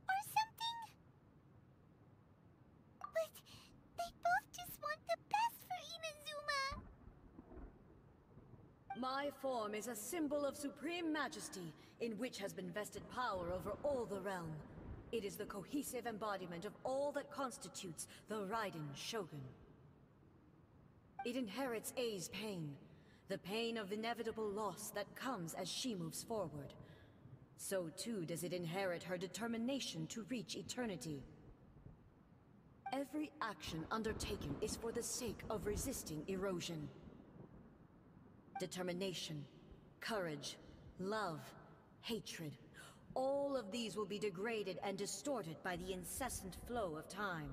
My form is a symbol of supreme majesty, in which has been vested power over all the realm. It is the cohesive embodiment of all that constitutes the Raiden Shogun. It inherits Ei's pain, the pain of inevitable loss that comes as she moves forward. So too does it inherit her determination to reach eternity. Every action undertaken is for the sake of resisting erosion. Determination, courage, love, hatred. All of these will be degraded and distorted by the incessant flow of time.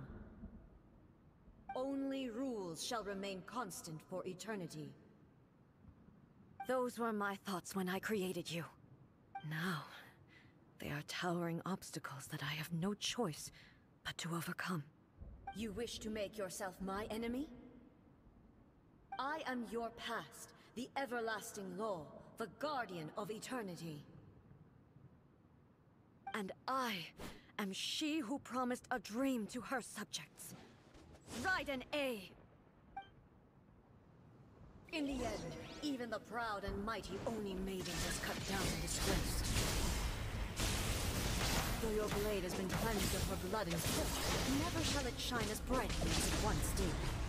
Only rules shall remain constant for eternity. Those were my thoughts when I created you. Now, they are towering obstacles that I have no choice but to overcome. You wish to make yourself my enemy? I am your past, the everlasting law, the guardian of eternity. And I am she who promised a dream to her subjects. Raiden Ei. In the end, even the proud and mighty Oni Maiden was cut down and disgraced. Though your blade has been cleansed of her blood and filth, never shall it shine as brightly as it once did.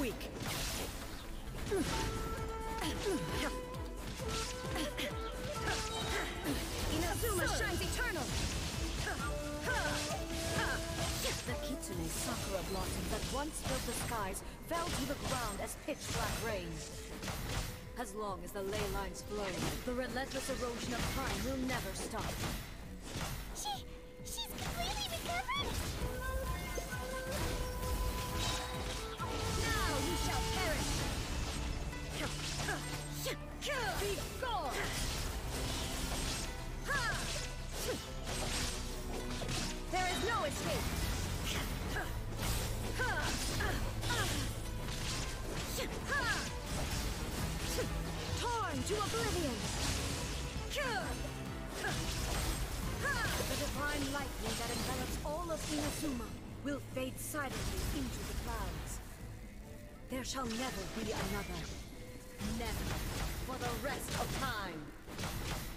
Weak. Inazuma shines eternal! The Kitsune sakura blossom that once filled the skies fell to the ground as pitch-black rain. As long as the ley lines flow, the relentless erosion of time will never stop. She... she's completely recovered? Shall perish! Be gone! There is no escape! Torn to oblivion! The divine lightning that envelops all of Inazuma will fade silently into the clouds. There shall never be another. Never. For the rest of time.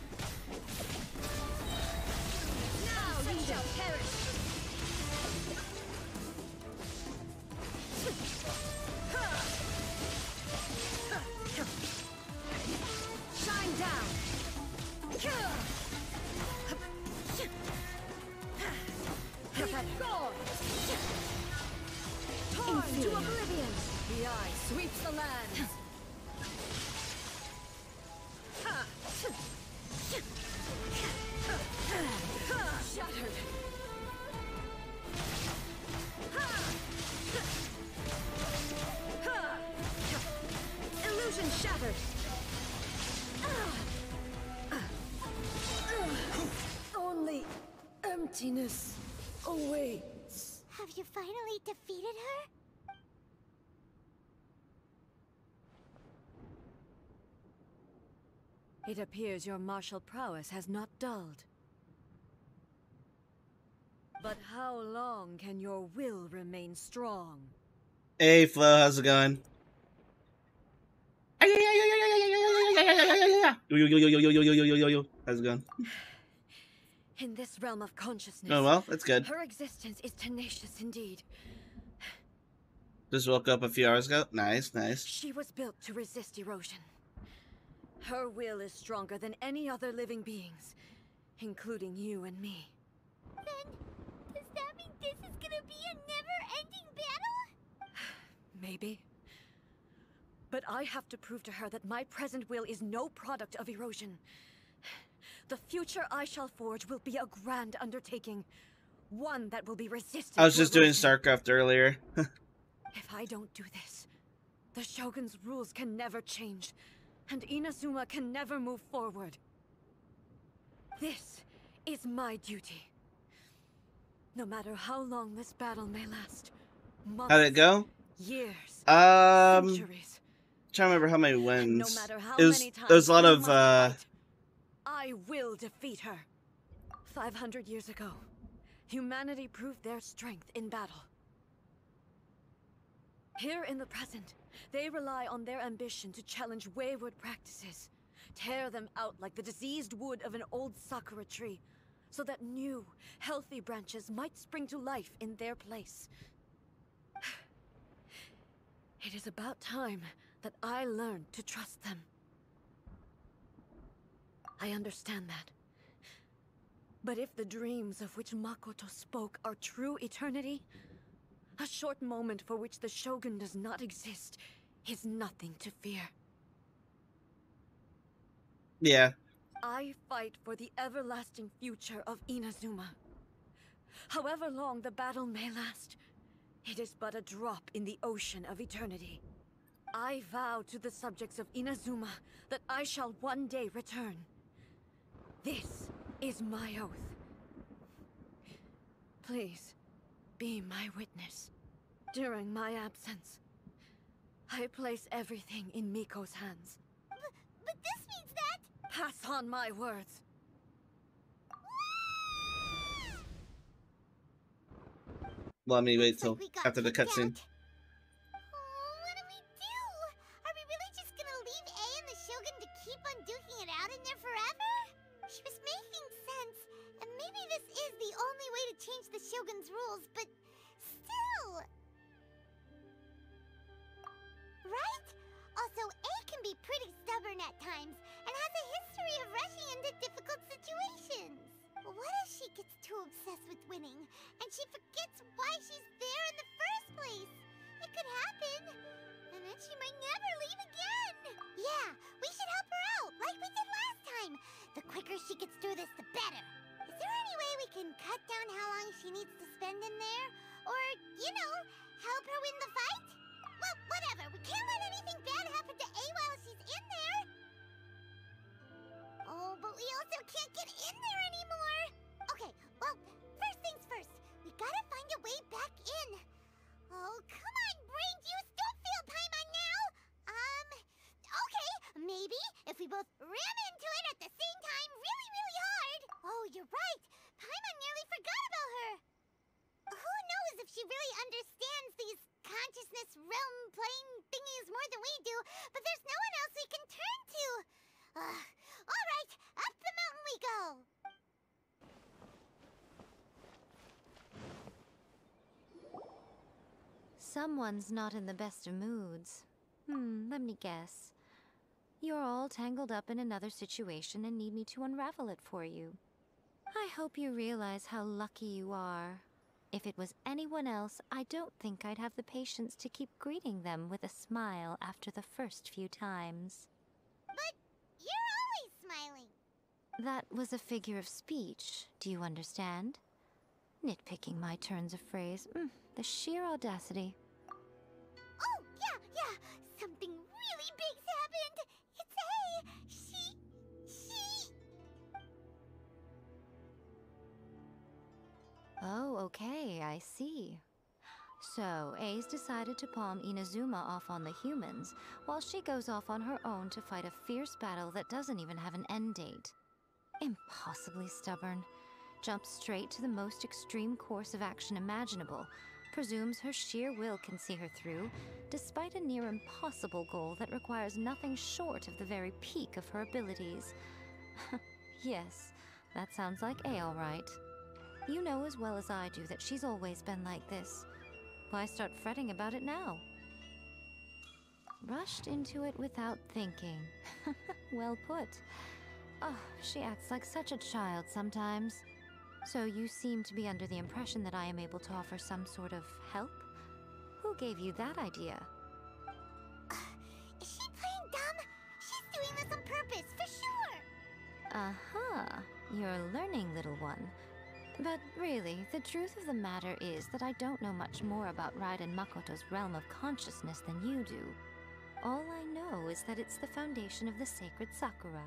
Sweeps the lands! It appears your martial prowess has not dulled. But how long can your will remain strong? Hey Flo, how's it going? How's it going? In this realm of consciousness, Oh well, that's good. her existence is tenacious indeed. Just woke up a few hours ago. Nice, nice. She was built to resist erosion. Her will is stronger than any other living beings, including you and me. Then, does that mean this is gonna be a never-ending battle? Maybe. But I have to prove to her that my present will is no product of erosion. The future I shall forge will be a grand undertaking. One that will be resisted. I was to just doing. StarCraft earlier. If I don't do this, the Shogun's rules can never change, and Inazuma can never move forward. This is my duty. No matter how long this battle may last. Months, How'd it go? Years, Um, centuries. trying to remember how many No wins. matter how it was many times there was a lot of uh I will defeat her. 500 years ago, humanity proved their strength in battle. Here in the present, they rely on their ambition to challenge wayward practices, tear them out like the diseased wood of an old sakura tree, so that new, healthy branches might spring to life in their place. It is about time that I learned to trust them. I understand that. But if the dreams of which Makoto spoke are true eternity, A short moment for which the Shogun does not exist is nothing to fear. Yeah. I fight for the everlasting future of Inazuma. However long the battle may last, it is but a drop in the ocean of eternity. I vow to the subjects of Inazuma that I shall one day return. This is my oath. Please, be my witness. During my absence, I place everything in Miko's hands. But, but this means that... Pass on my words. Let me wait Looks till like we got after the kicked cutscene. This is the only way to change the Shogun's rules, but still. Right? Also, Ei can be pretty stubborn at times and has a history of rushing into difficult situations. What if she gets too obsessed with winning and she forgets why she's there in the first place? It could happen. And then she might never leave again. Yeah, we should help her out like we did last time. The quicker she gets through this, the better. Is there any way we can cut down how long she needs to spend in there? Or, you know, help her win the fight? Well, whatever. We can't let anything bad happen to Ei while she's in there. Oh, but we also can't get in there anymore. Okay, well, first things first. We gotta find a way back in. Oh, come on, brain juice. Don't feel Paimon now. Um, okay, maybe if we both ram into it at the same time really, really hard. Oh, you're right. Paimon nearly forgot about her. Who knows if she really understands these consciousness realm plane thingies more than we do, but there's no one else we can turn to. Ugh. All right, up the mountain we go. Someone's not in the best of moods. Hmm, let me guess. You're all tangled up in another situation and need me to unravel it for you. I hope you realize how lucky you are. If it was anyone else, I don't think I'd have the patience to keep greeting them with a smile after the first few times. But you're always smiling. That was a figure of speech, do you understand? Nitpicking my turns of phrase. Mm, the sheer audacity. Oh, yeah, yeah. Oh, okay, I see. So, Ace decided to palm Inazuma off on the humans, while she goes off on her own to fight a fierce battle that doesn't even have an end date. Impossibly stubborn. Jumps straight to the most extreme course of action imaginable, presumes her sheer will can see her through, despite a near impossible goal that requires nothing short of the very peak of her abilities. yes, that sounds like Ei all right. You know as well as I do that she's always been like this. Why start fretting about it now? Rushed into it without thinking. well put. Oh, she acts like such a child sometimes. So you seem to be under the impression that I am able to offer some sort of help? Who gave you that idea? Is she playing dumb? She's doing this on purpose, for sure. Uh-huh. You're learning, little one. But really, the truth of the matter is that I don't know much more about Raiden Makoto's realm of consciousness than you do. All I know is that it's the foundation of the sacred Sakura,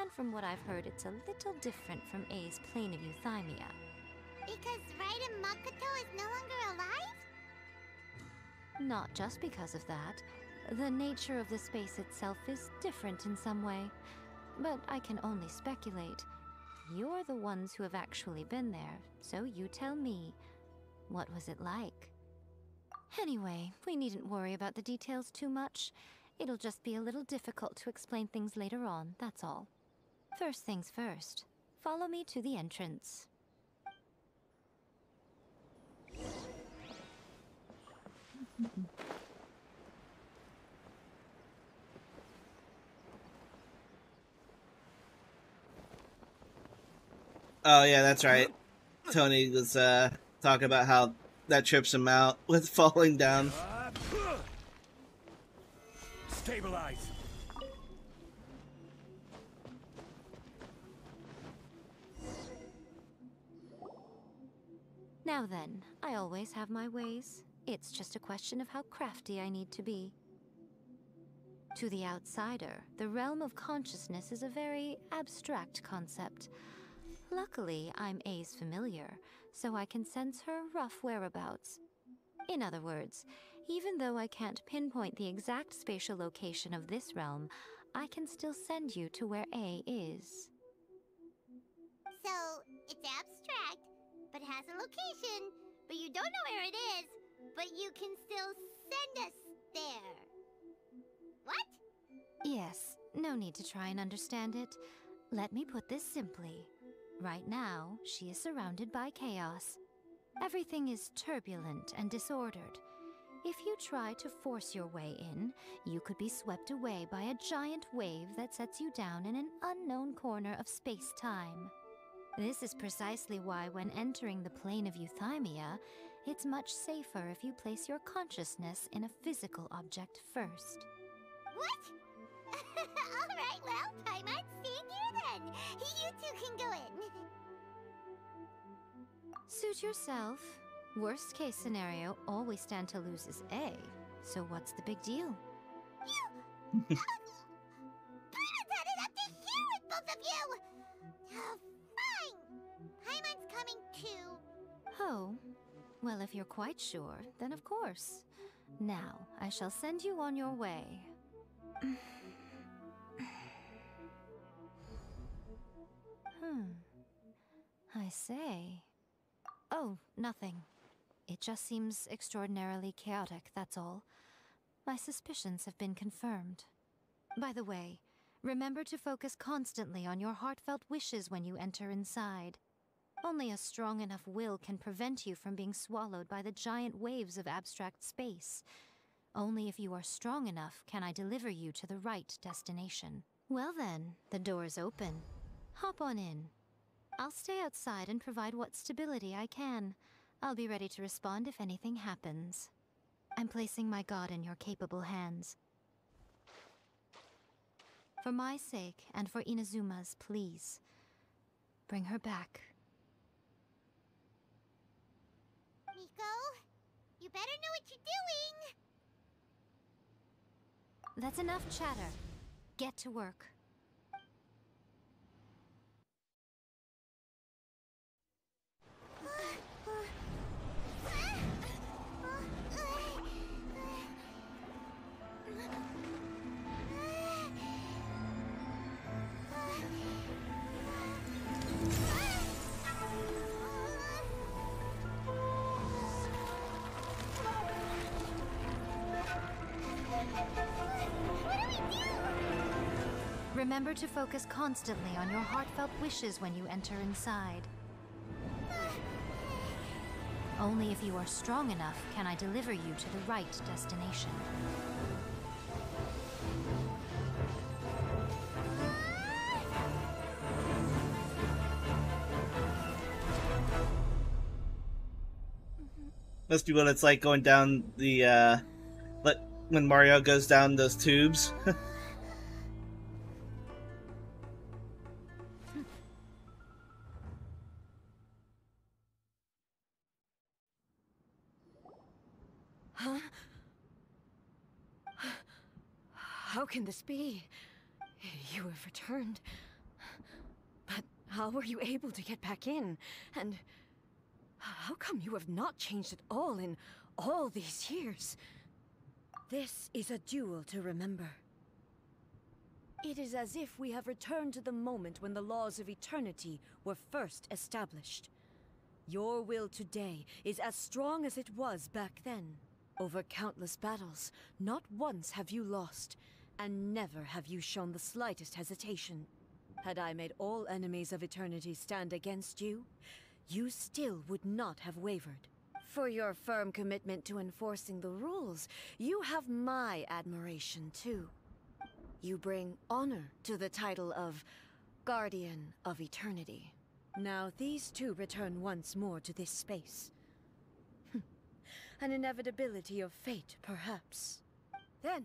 and from what I've heard, it's a little different from Ei's plane of euthymia. Because Raiden Makoto is no longer alive? Not just because of that. The nature of the space itself is different in some way. But I can only speculate. You're the ones who have actually been there, so you tell me. What was it like? Anyway, we needn't worry about the details too much. It'll just be a little difficult to explain things later on, that's all. First things first. Follow me to the entrance. Oh yeah, that's right. Tony was uh talking about how that trips him out with falling down. Stabilize. Now then, I always have my ways. It's just a question of how crafty I need to be. To the outsider, the realm of consciousness is a very abstract concept. Luckily, I'm Ei's familiar, so I can sense her rough whereabouts. In other words, even though I can't pinpoint the exact spatial location of this realm, I can still send you to where Ei is. So, it's abstract, but has a location, but you don't know where it is, but you can still send us there. What? Yes, no need to try and understand it. Let me put this simply. Right now, she is surrounded by chaos. Everything is turbulent and disordered. If you try to force your way in, you could be swept away by a giant wave that sets you down in an unknown corner of space time. This is precisely why, when entering the plane of Euthymia, it's much safer if you place your consciousness in a physical object first. What? Alright, well, Paimon. You two can go in. Suit yourself. Worst case scenario, all we stand to lose is Ei. So what's the big deal? Paimon's headed up to here with both of you! Oh, fine! Paimon's coming too. Oh, well, if you're quite sure, then of course. Now, I shall send you on your way. Hmm. I say. Oh, nothing. It just seems extraordinarily chaotic, that's all. My suspicions have been confirmed. By the way, remember to focus constantly on your heartfelt wishes when you enter inside. Only a strong enough will can prevent you from being swallowed by the giant waves of abstract space. Only if you are strong enough can I deliver you to the right destination. Well then, the door's open. Hop on in. I'll stay outside and provide what stability I can. I'll be ready to respond if anything happens. I'm placing my god in your capable hands. For my sake and for Inazuma's, please. Bring her back. Miko, you better know what you're doing! That's enough chatter. Get to work. Remember to focus constantly on your heartfelt wishes when you enter inside. Only if you are strong enough can I deliver you to the right destination. Must be what it's like going down the, uh, let, when Mario goes down those tubes. be? You have returned. But how were you able to get back in? And how come you have not changed at all in all these years? This is a duel to remember. It is as if we have returned to the moment when the laws of eternity were first established. Your will today is as strong as it was back then. Over countless battles, not once have you lost, and never have you shown the slightest hesitation. Had I made all enemies of eternity stand against you, you still would not have wavered. For your firm commitment to enforcing the rules, you have my admiration too. You bring honor to the title of Guardian of Eternity. Now these two return once more to this space. Hm. An inevitability of fate, perhaps. Then,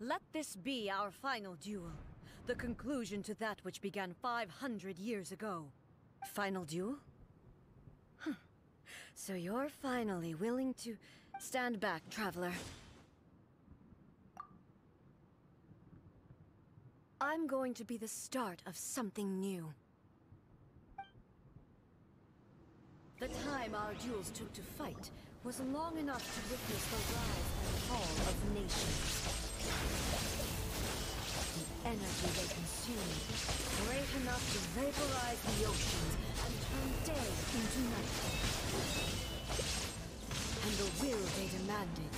let this be our final duel. The conclusion to that which began 500 years ago. Final duel? Huh. So you're finally willing to stand back, traveler. I'm going to be the start of something new. The time our duels took to fight was long enough to witness the rise and fall of nations. The energy they consumed, great enough to vaporize the oceans and turn day into night. And the will they demanded,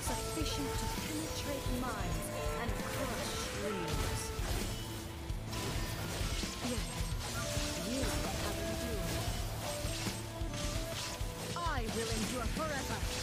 sufficient to penetrate minds and crush dreams. Yet, you have endured. I will endure forever.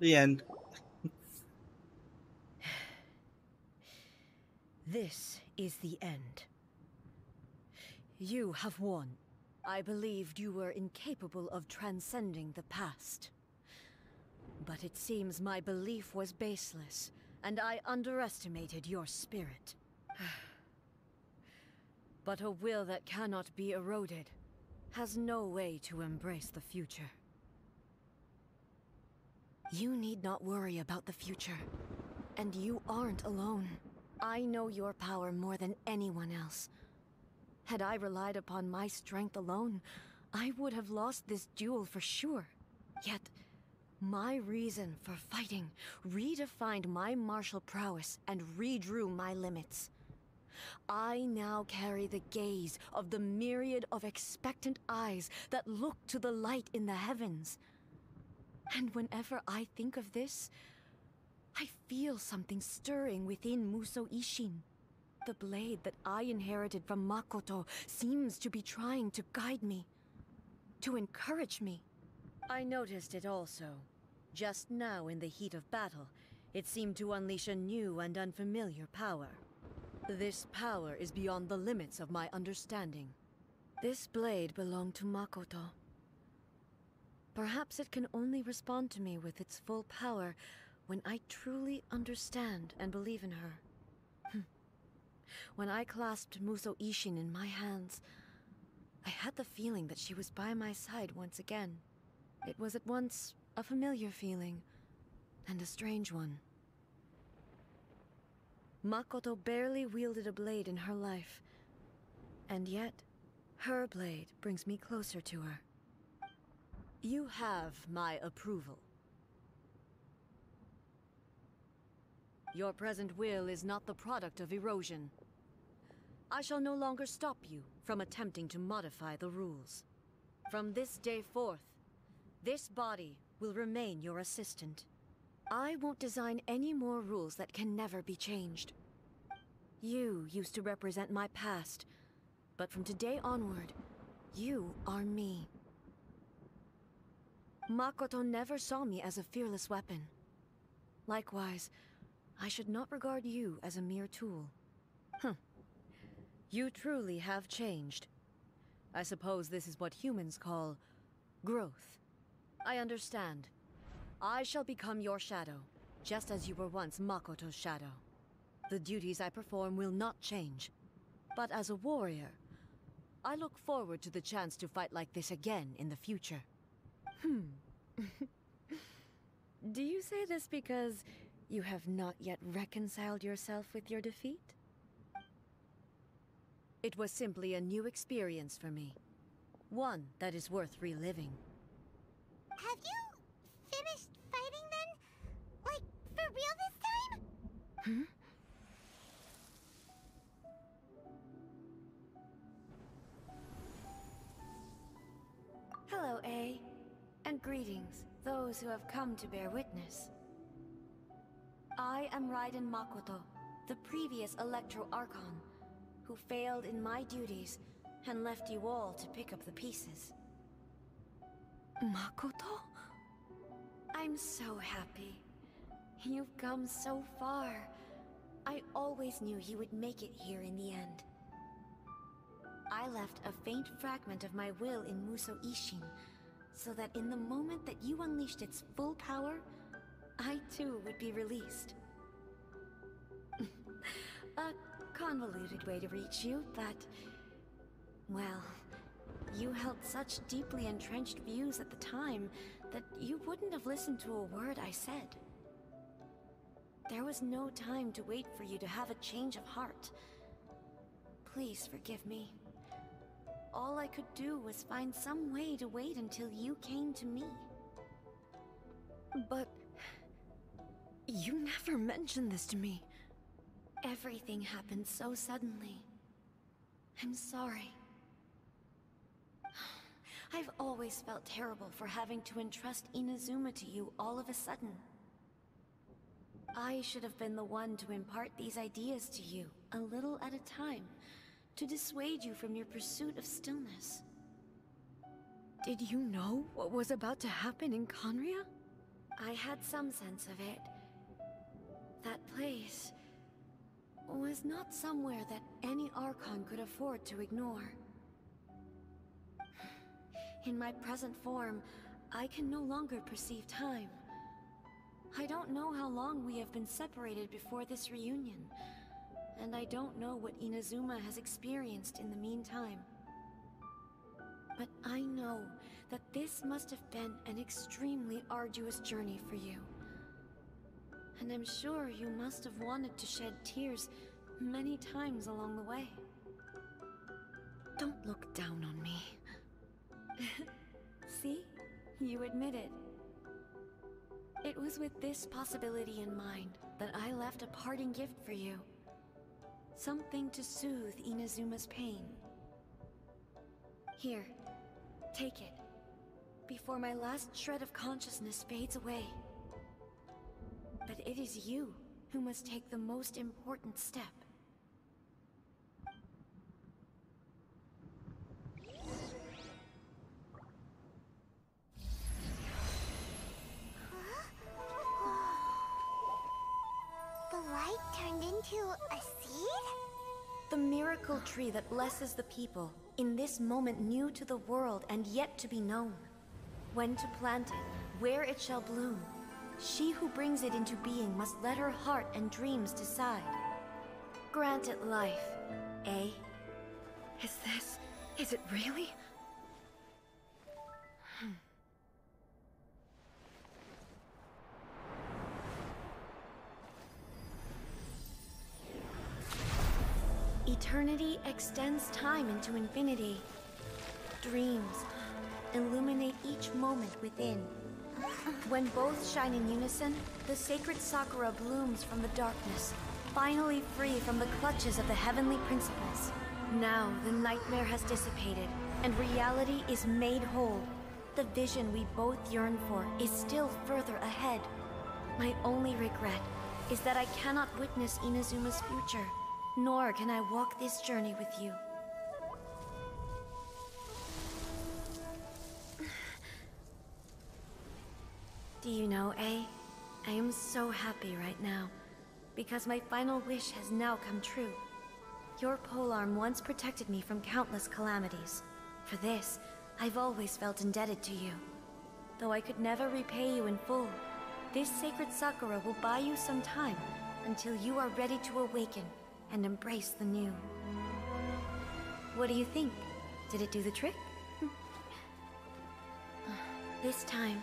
The end. This is the end. You have won. I believed you were incapable of transcending the past. But it seems my belief was baseless, and I underestimated your spirit. but a will that cannot be eroded has no way to embrace the future. You need not worry about the future. And you aren't alone. I know your power more than anyone else. Had I relied upon my strength alone, I would have lost this duel for sure. Yet, my reason for fighting redefined my martial prowess and redrew my limits. I now carry the gaze of the myriad of expectant eyes that look to the light in the heavens. And whenever I think of this, I feel something stirring within Musou Isshin. The blade that I inherited from Makoto seems to be trying to guide me, to encourage me. I noticed it also. Just now, in the heat of battle, it seemed to unleash a new and unfamiliar power. This power is beyond the limits of my understanding. This blade belonged to Makoto. Perhaps it can only respond to me with its full power when I truly understand and believe in her. Hmm. when I clasped Musou Isshin in my hands, I had the feeling that she was by my side once again. It was at once a familiar feeling and a strange one. Makoto barely wielded a blade in her life, and yet her blade brings me closer to her. You have my approval. Your present will is not the product of erosion. I shall no longer stop you from attempting to modify the rules. From this day forth, this body will remain your assistant. I won't design any more rules that can never be changed. You used to represent my past, but from today onward, you are me. Makoto never saw me as a fearless weapon. Likewise, I should not regard you as a mere tool. Huh. You truly have changed. I suppose this is what humans call growth. I understand. I shall become your shadow, just as you were once Makoto's shadow. The duties I perform will not change. But as a warrior, I look forward to the chance to fight like this again in the future. Hmm. Do you say this because You have not yet reconciled yourself with your defeat? It was simply a new experience for me. One that is worth reliving. Have you finished fighting then? Like, for real this time? Hmm? Hello, Ei. And greetings, those who have come to bear witness. I am Raiden Makoto, the previous Electro Archon, who failed in my duties and left you all to pick up the pieces. Makoto? I'm so happy. You've come so far. I always knew you would make it here in the end. I left a faint fragment of my will in Musou Isshin, so that in the moment that you unleashed its full power, I too would be released. a convoluted way to reach you, but... Well, you held such deeply entrenched views at the time that you wouldn't have listened to a word I said. There was no time to wait for you to have a change of heart. Please forgive me. All I could do was find some way to wait until you came to me. But... You never mentioned this to me. Everything happened so suddenly. I'm sorry. I've always felt terrible for having to entrust Inazuma to you all of a sudden. I should have been the one to impart these ideas to you, a little at a time, to dissuade you from your pursuit of stillness. Did you know what was about to happen in Khaenri'ah? I had some sense of it. That place was not somewhere that any Archon could afford to ignore. In my present form, I can no longer perceive time. I don't know how long we have been separated before this reunion, and I don't know what Inazuma has experienced in the meantime. But I know that this must have been an extremely arduous journey for you. And I'm sure you must have wanted to shed tears many times along the way. Don't look down on me. See? You admit it. It was with this possibility in mind that I left a parting gift for you. Something to soothe Inazuma's pain. Here, take it. Before my last shred of consciousness fades away. But it is you who must take the most important step. Turned into a seed? The miracle tree that blesses the people, in this moment new to the world and yet to be known. When to plant it, where it shall bloom. She who brings it into being must let her heart and dreams decide. Grant it life, eh? Is this... is it really? Eternity extends time into infinity. Dreams illuminate each moment within. When both shine in unison, the sacred Sakura blooms from the darkness, finally free from the clutches of the heavenly principles. Now the nightmare has dissipated, and reality is made whole. The vision we both yearn for is still further ahead. My only regret is that I cannot witness Inazuma's future, nor can I walk this journey with you. Do you know, Ei? I am so happy right now, because my final wish has now come true. Your polearm once protected me from countless calamities. For this, I've always felt indebted to you. Though I could never repay you in full, this sacred Sakura will buy you some time until you are ready to awaken and embrace the new. What do you think? Did it do the trick? this time,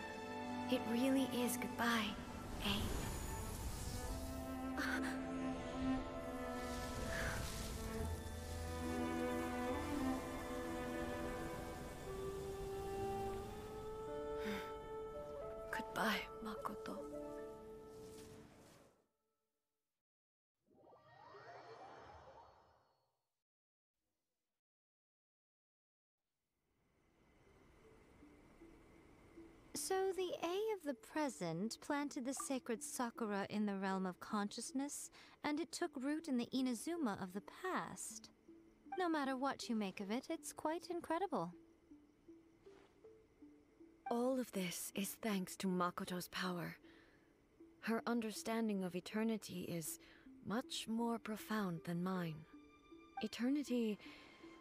it really is goodbye, eh? So the Ei of the present planted the sacred Sakura in the realm of consciousness, and it took root in the Inazuma of the past. No matter what you make of it, it's quite incredible. All of this is thanks to Makoto's power. Her understanding of eternity is much more profound than mine. Eternity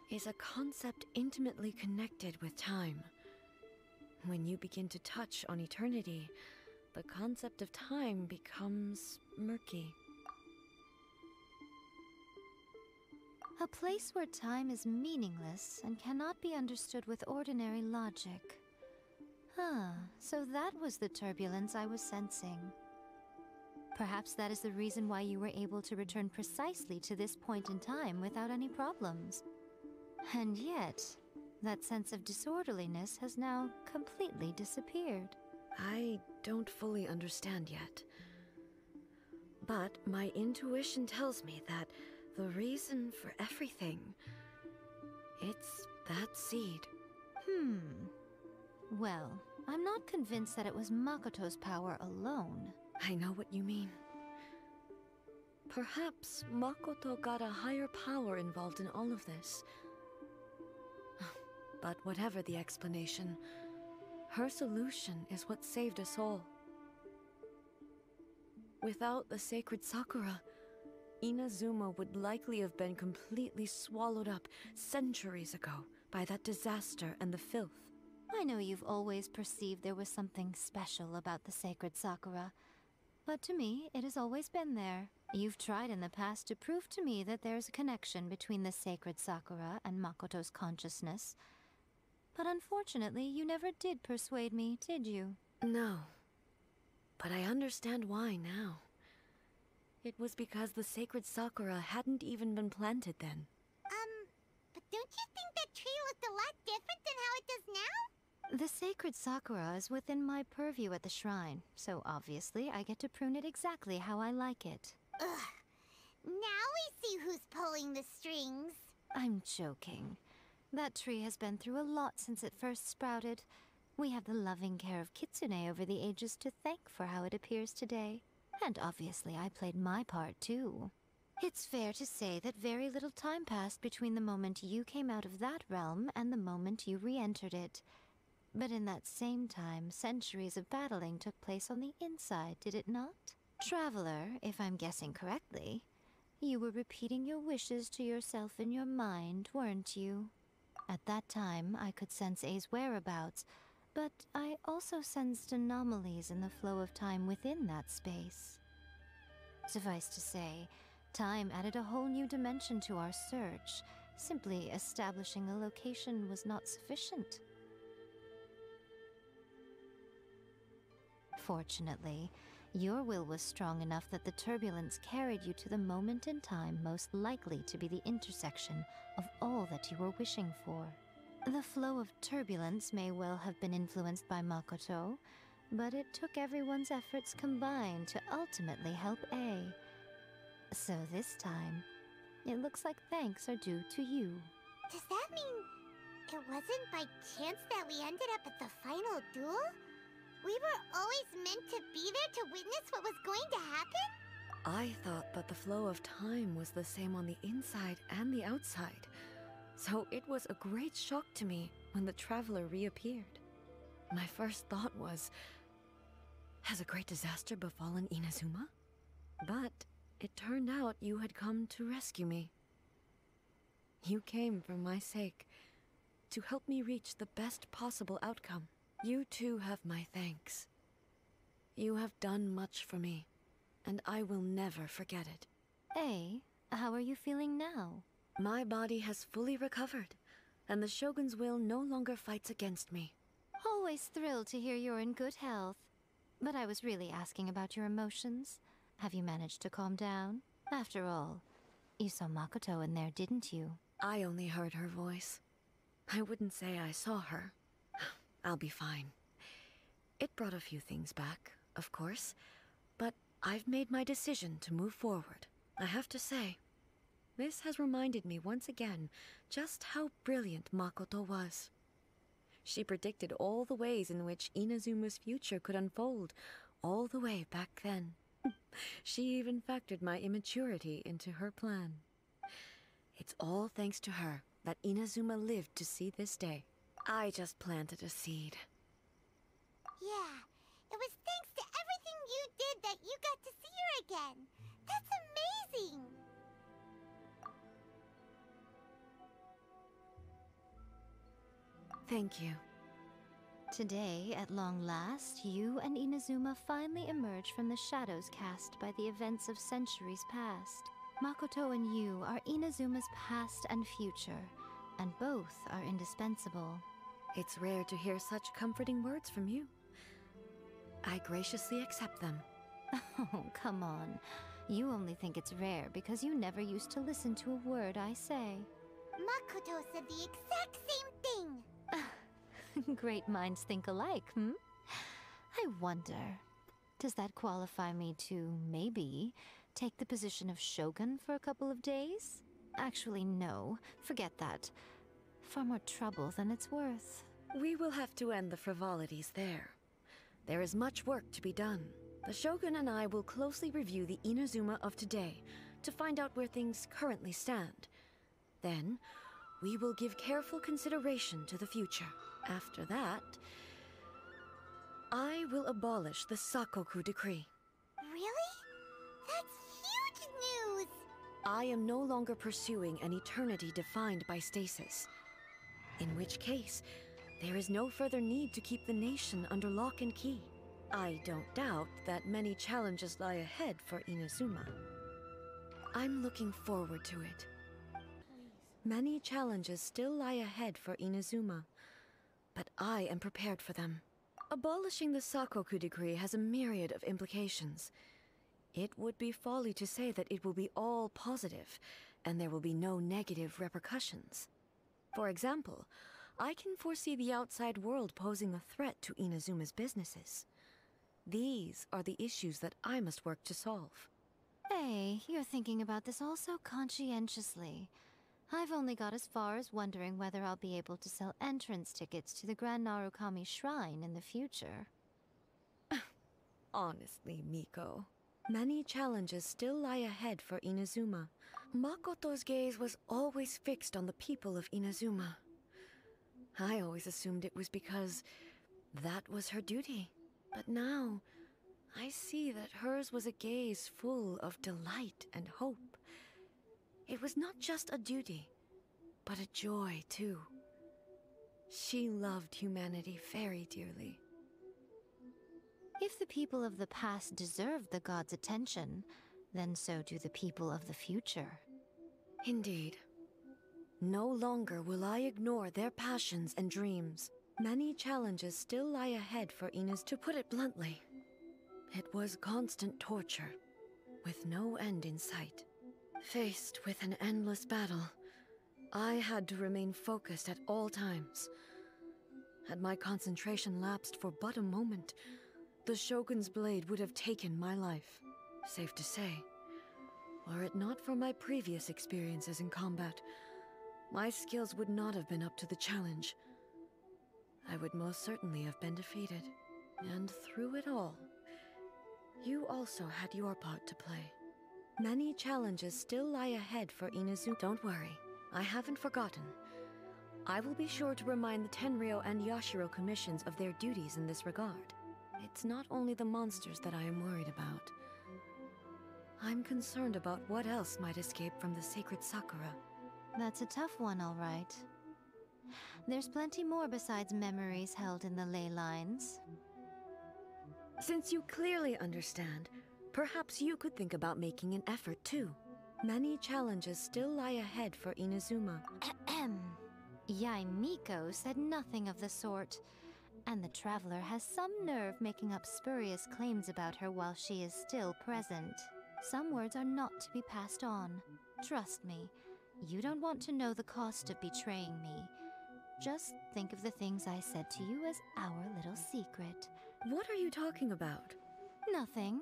is a concept intimately connected with time. When you begin to touch on eternity, the concept of time becomes murky. A place where time is meaningless and cannot be understood with ordinary logic. Ah, so that was the turbulence I was sensing. Perhaps that is the reason why you were able to return precisely to this point in time without any problems. And yet, that sense of disorderliness has now completely disappeared. I don't fully understand yet. But my intuition tells me that the reason for everything it's that seed. Hmm. Well, I'm not convinced that it was Makoto's power alone. I know what you mean. Perhaps Makoto got a higher power involved in all of this. But whatever the explanation, her solution is what saved us all. Without the sacred Sakura, Inazuma would likely have been completely swallowed up centuries ago by that disaster and the filth. I know you've always perceived there was something special about the sacred Sakura, but to me, it has always been there. You've tried in the past to prove to me that there's a connection between the sacred Sakura and Makoto's consciousness. But unfortunately, you never did persuade me, did you? No. But I understand why now. It was because the sacred Sakura hadn't even been planted then. Um, but don't you think that tree looked a lot different than how it does now? The sacred Sakura is within my purview at the shrine, so obviously I get to prune it exactly how I like it. Ugh. Now we see who's pulling the strings. I'm joking. That tree has been through a lot since it first sprouted. We have the loving care of Kitsune over the ages to thank for how it appears today. And obviously I played my part too. It's fair to say that very little time passed between the moment you came out of that realm and the moment you re-entered it. But in that same time, centuries of battling took place on the inside, did it not? Traveler, if I'm guessing correctly, you were repeating your wishes to yourself in your mind, weren't you? At that time, I could sense Ei's whereabouts, but I also sensed anomalies in the flow of time within that space. Suffice to say, time added a whole new dimension to our search. Simply establishing a location was not sufficient. Fortunately, your will was strong enough that the turbulence carried you to the moment in time most likely to be the intersection of all that you were wishing for. The flow of turbulence may well have been influenced by Makoto, but it took everyone's efforts combined to ultimately help Ei. So this time, it looks like thanks are due to you. Does that mean it wasn't by chance that we ended up at the final duel? We were always meant to be there to witness what was going to happen? I thought that the flow of time was the same on the inside and the outside. So it was a great shock to me when the traveler reappeared. My first thought was Has a great disaster befallen Inazuma? But it turned out you had come to rescue me. You came for my sake, to help me reach the best possible outcome. You too have my thanks. You have done much for me, and I will never forget it. Ei, how are you feeling now? My body has fully recovered, and the Shogun's will no longer fights against me. Always thrilled to hear you're in good health. But I was really asking about your emotions. Have you managed to calm down? After all, you saw Makoto in there, didn't you? I only heard her voice. I wouldn't say I saw her. I'll be fine. It brought a few things back, of course, I've made my decision to move forward. I have to say, this has reminded me once again just how brilliant Makoto was. She predicted all the ways in which Inazuma's future could unfold, all the way back then. she even factored my immaturity into her plan. It's all thanks to her that Inazuma lived to see this day. I just planted a seed. Yeah, it was thanks to everything you did that you got to see her again. That's amazing! Thank you. Today, at long last, you and Inazuma finally emerge from the shadows cast by the events of centuries past. Makoto and you are Inazuma's past and future, and both are indispensable. It's rare to hear such comforting words from you. I graciously accept them. Oh, come on. You only think it's rare because you never used to listen to a word I say. Makoto said the exact same thing! Great minds think alike, hmm? I wonder, does that qualify me to, maybe, take the position of Shogun for a couple of days? Actually, no. Forget that. Far more trouble than it's worth. We will have to end the frivolities there. There is much work to be done. The Shogun and I will closely review the Inazuma of today to find out where things currently stand. Then, we will give careful consideration to the future. After that, I will abolish the Sakoku Decree. Really? That's huge news! I am no longer pursuing an eternity defined by stasis. In which case, there is no further need to keep the nation under lock and key. I don't doubt that many challenges lie ahead for Inazuma. I'm looking forward to it. Many challenges still lie ahead for Inazuma, but I am prepared for them. Abolishing the Sakoku decree has a myriad of implications. It would be folly to say that it will be all positive, and there will be no negative repercussions. For example, I can foresee the outside world posing a threat to Inazuma's businesses. These are the issues that I must work to solve. Hey, you're thinking about this all so conscientiously. I've only got as far as wondering whether I'll be able to sell entrance tickets to the Grand Narukami Shrine in the future. Honestly, Miko, many challenges still lie ahead for Inazuma. Makoto's gaze was always fixed on the people of Inazuma. I always assumed it was because that was her duty. But now, I see that hers was a gaze full of delight and hope. It was not just a duty, but a joy, too. She loved humanity very dearly. If the people of the past deserve the god's attention, then so do the people of the future. Indeed. No longer will I ignore their passions and dreams. Many challenges still lie ahead for Inez, to put it bluntly. It was constant torture, with no end in sight. Faced with an endless battle, I had to remain focused at all times. Had my concentration lapsed for but a moment, the Shogun's blade would have taken my life. Safe to say, were it not for my previous experiences in combat, my skills would not have been up to the challenge. I would most certainly have been defeated. And through it all, you also had your part to play. Many challenges still lie ahead for Inazu. Don't worry, I haven't forgotten. I will be sure to remind the Tenryou and Yashiro commissions of their duties in this regard. It's not only the monsters that I am worried about. I'm concerned about what else might escape from the sacred Sakura. That's a tough one, all right. There's plenty more besides memories held in the ley lines. Since you clearly understand, perhaps you could think about making an effort too. Many challenges still lie ahead for Inazuma. Ahem. Yae Miko said nothing of the sort. And the traveler has some nerve making up spurious claims about her while she is still present. Some words are not to be passed on. Trust me, you don't want to know the cost of betraying me. Just think of the things I said to you as our little secret. What are you talking about? Nothing.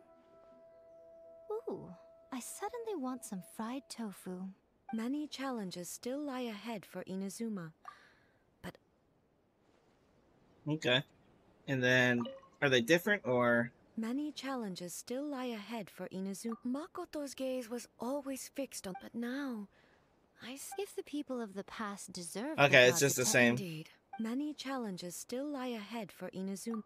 Ooh, I suddenly want some fried tofu. Many challenges still lie ahead for Inazuma. But Okay. And then, are they different or? many challenges still lie ahead for Inazuma. Makoto's gaze was always fixed on, but now I If the people of the past deserve Okay, it's just the same. Indeed. Many challenges still lie ahead for Inazuma.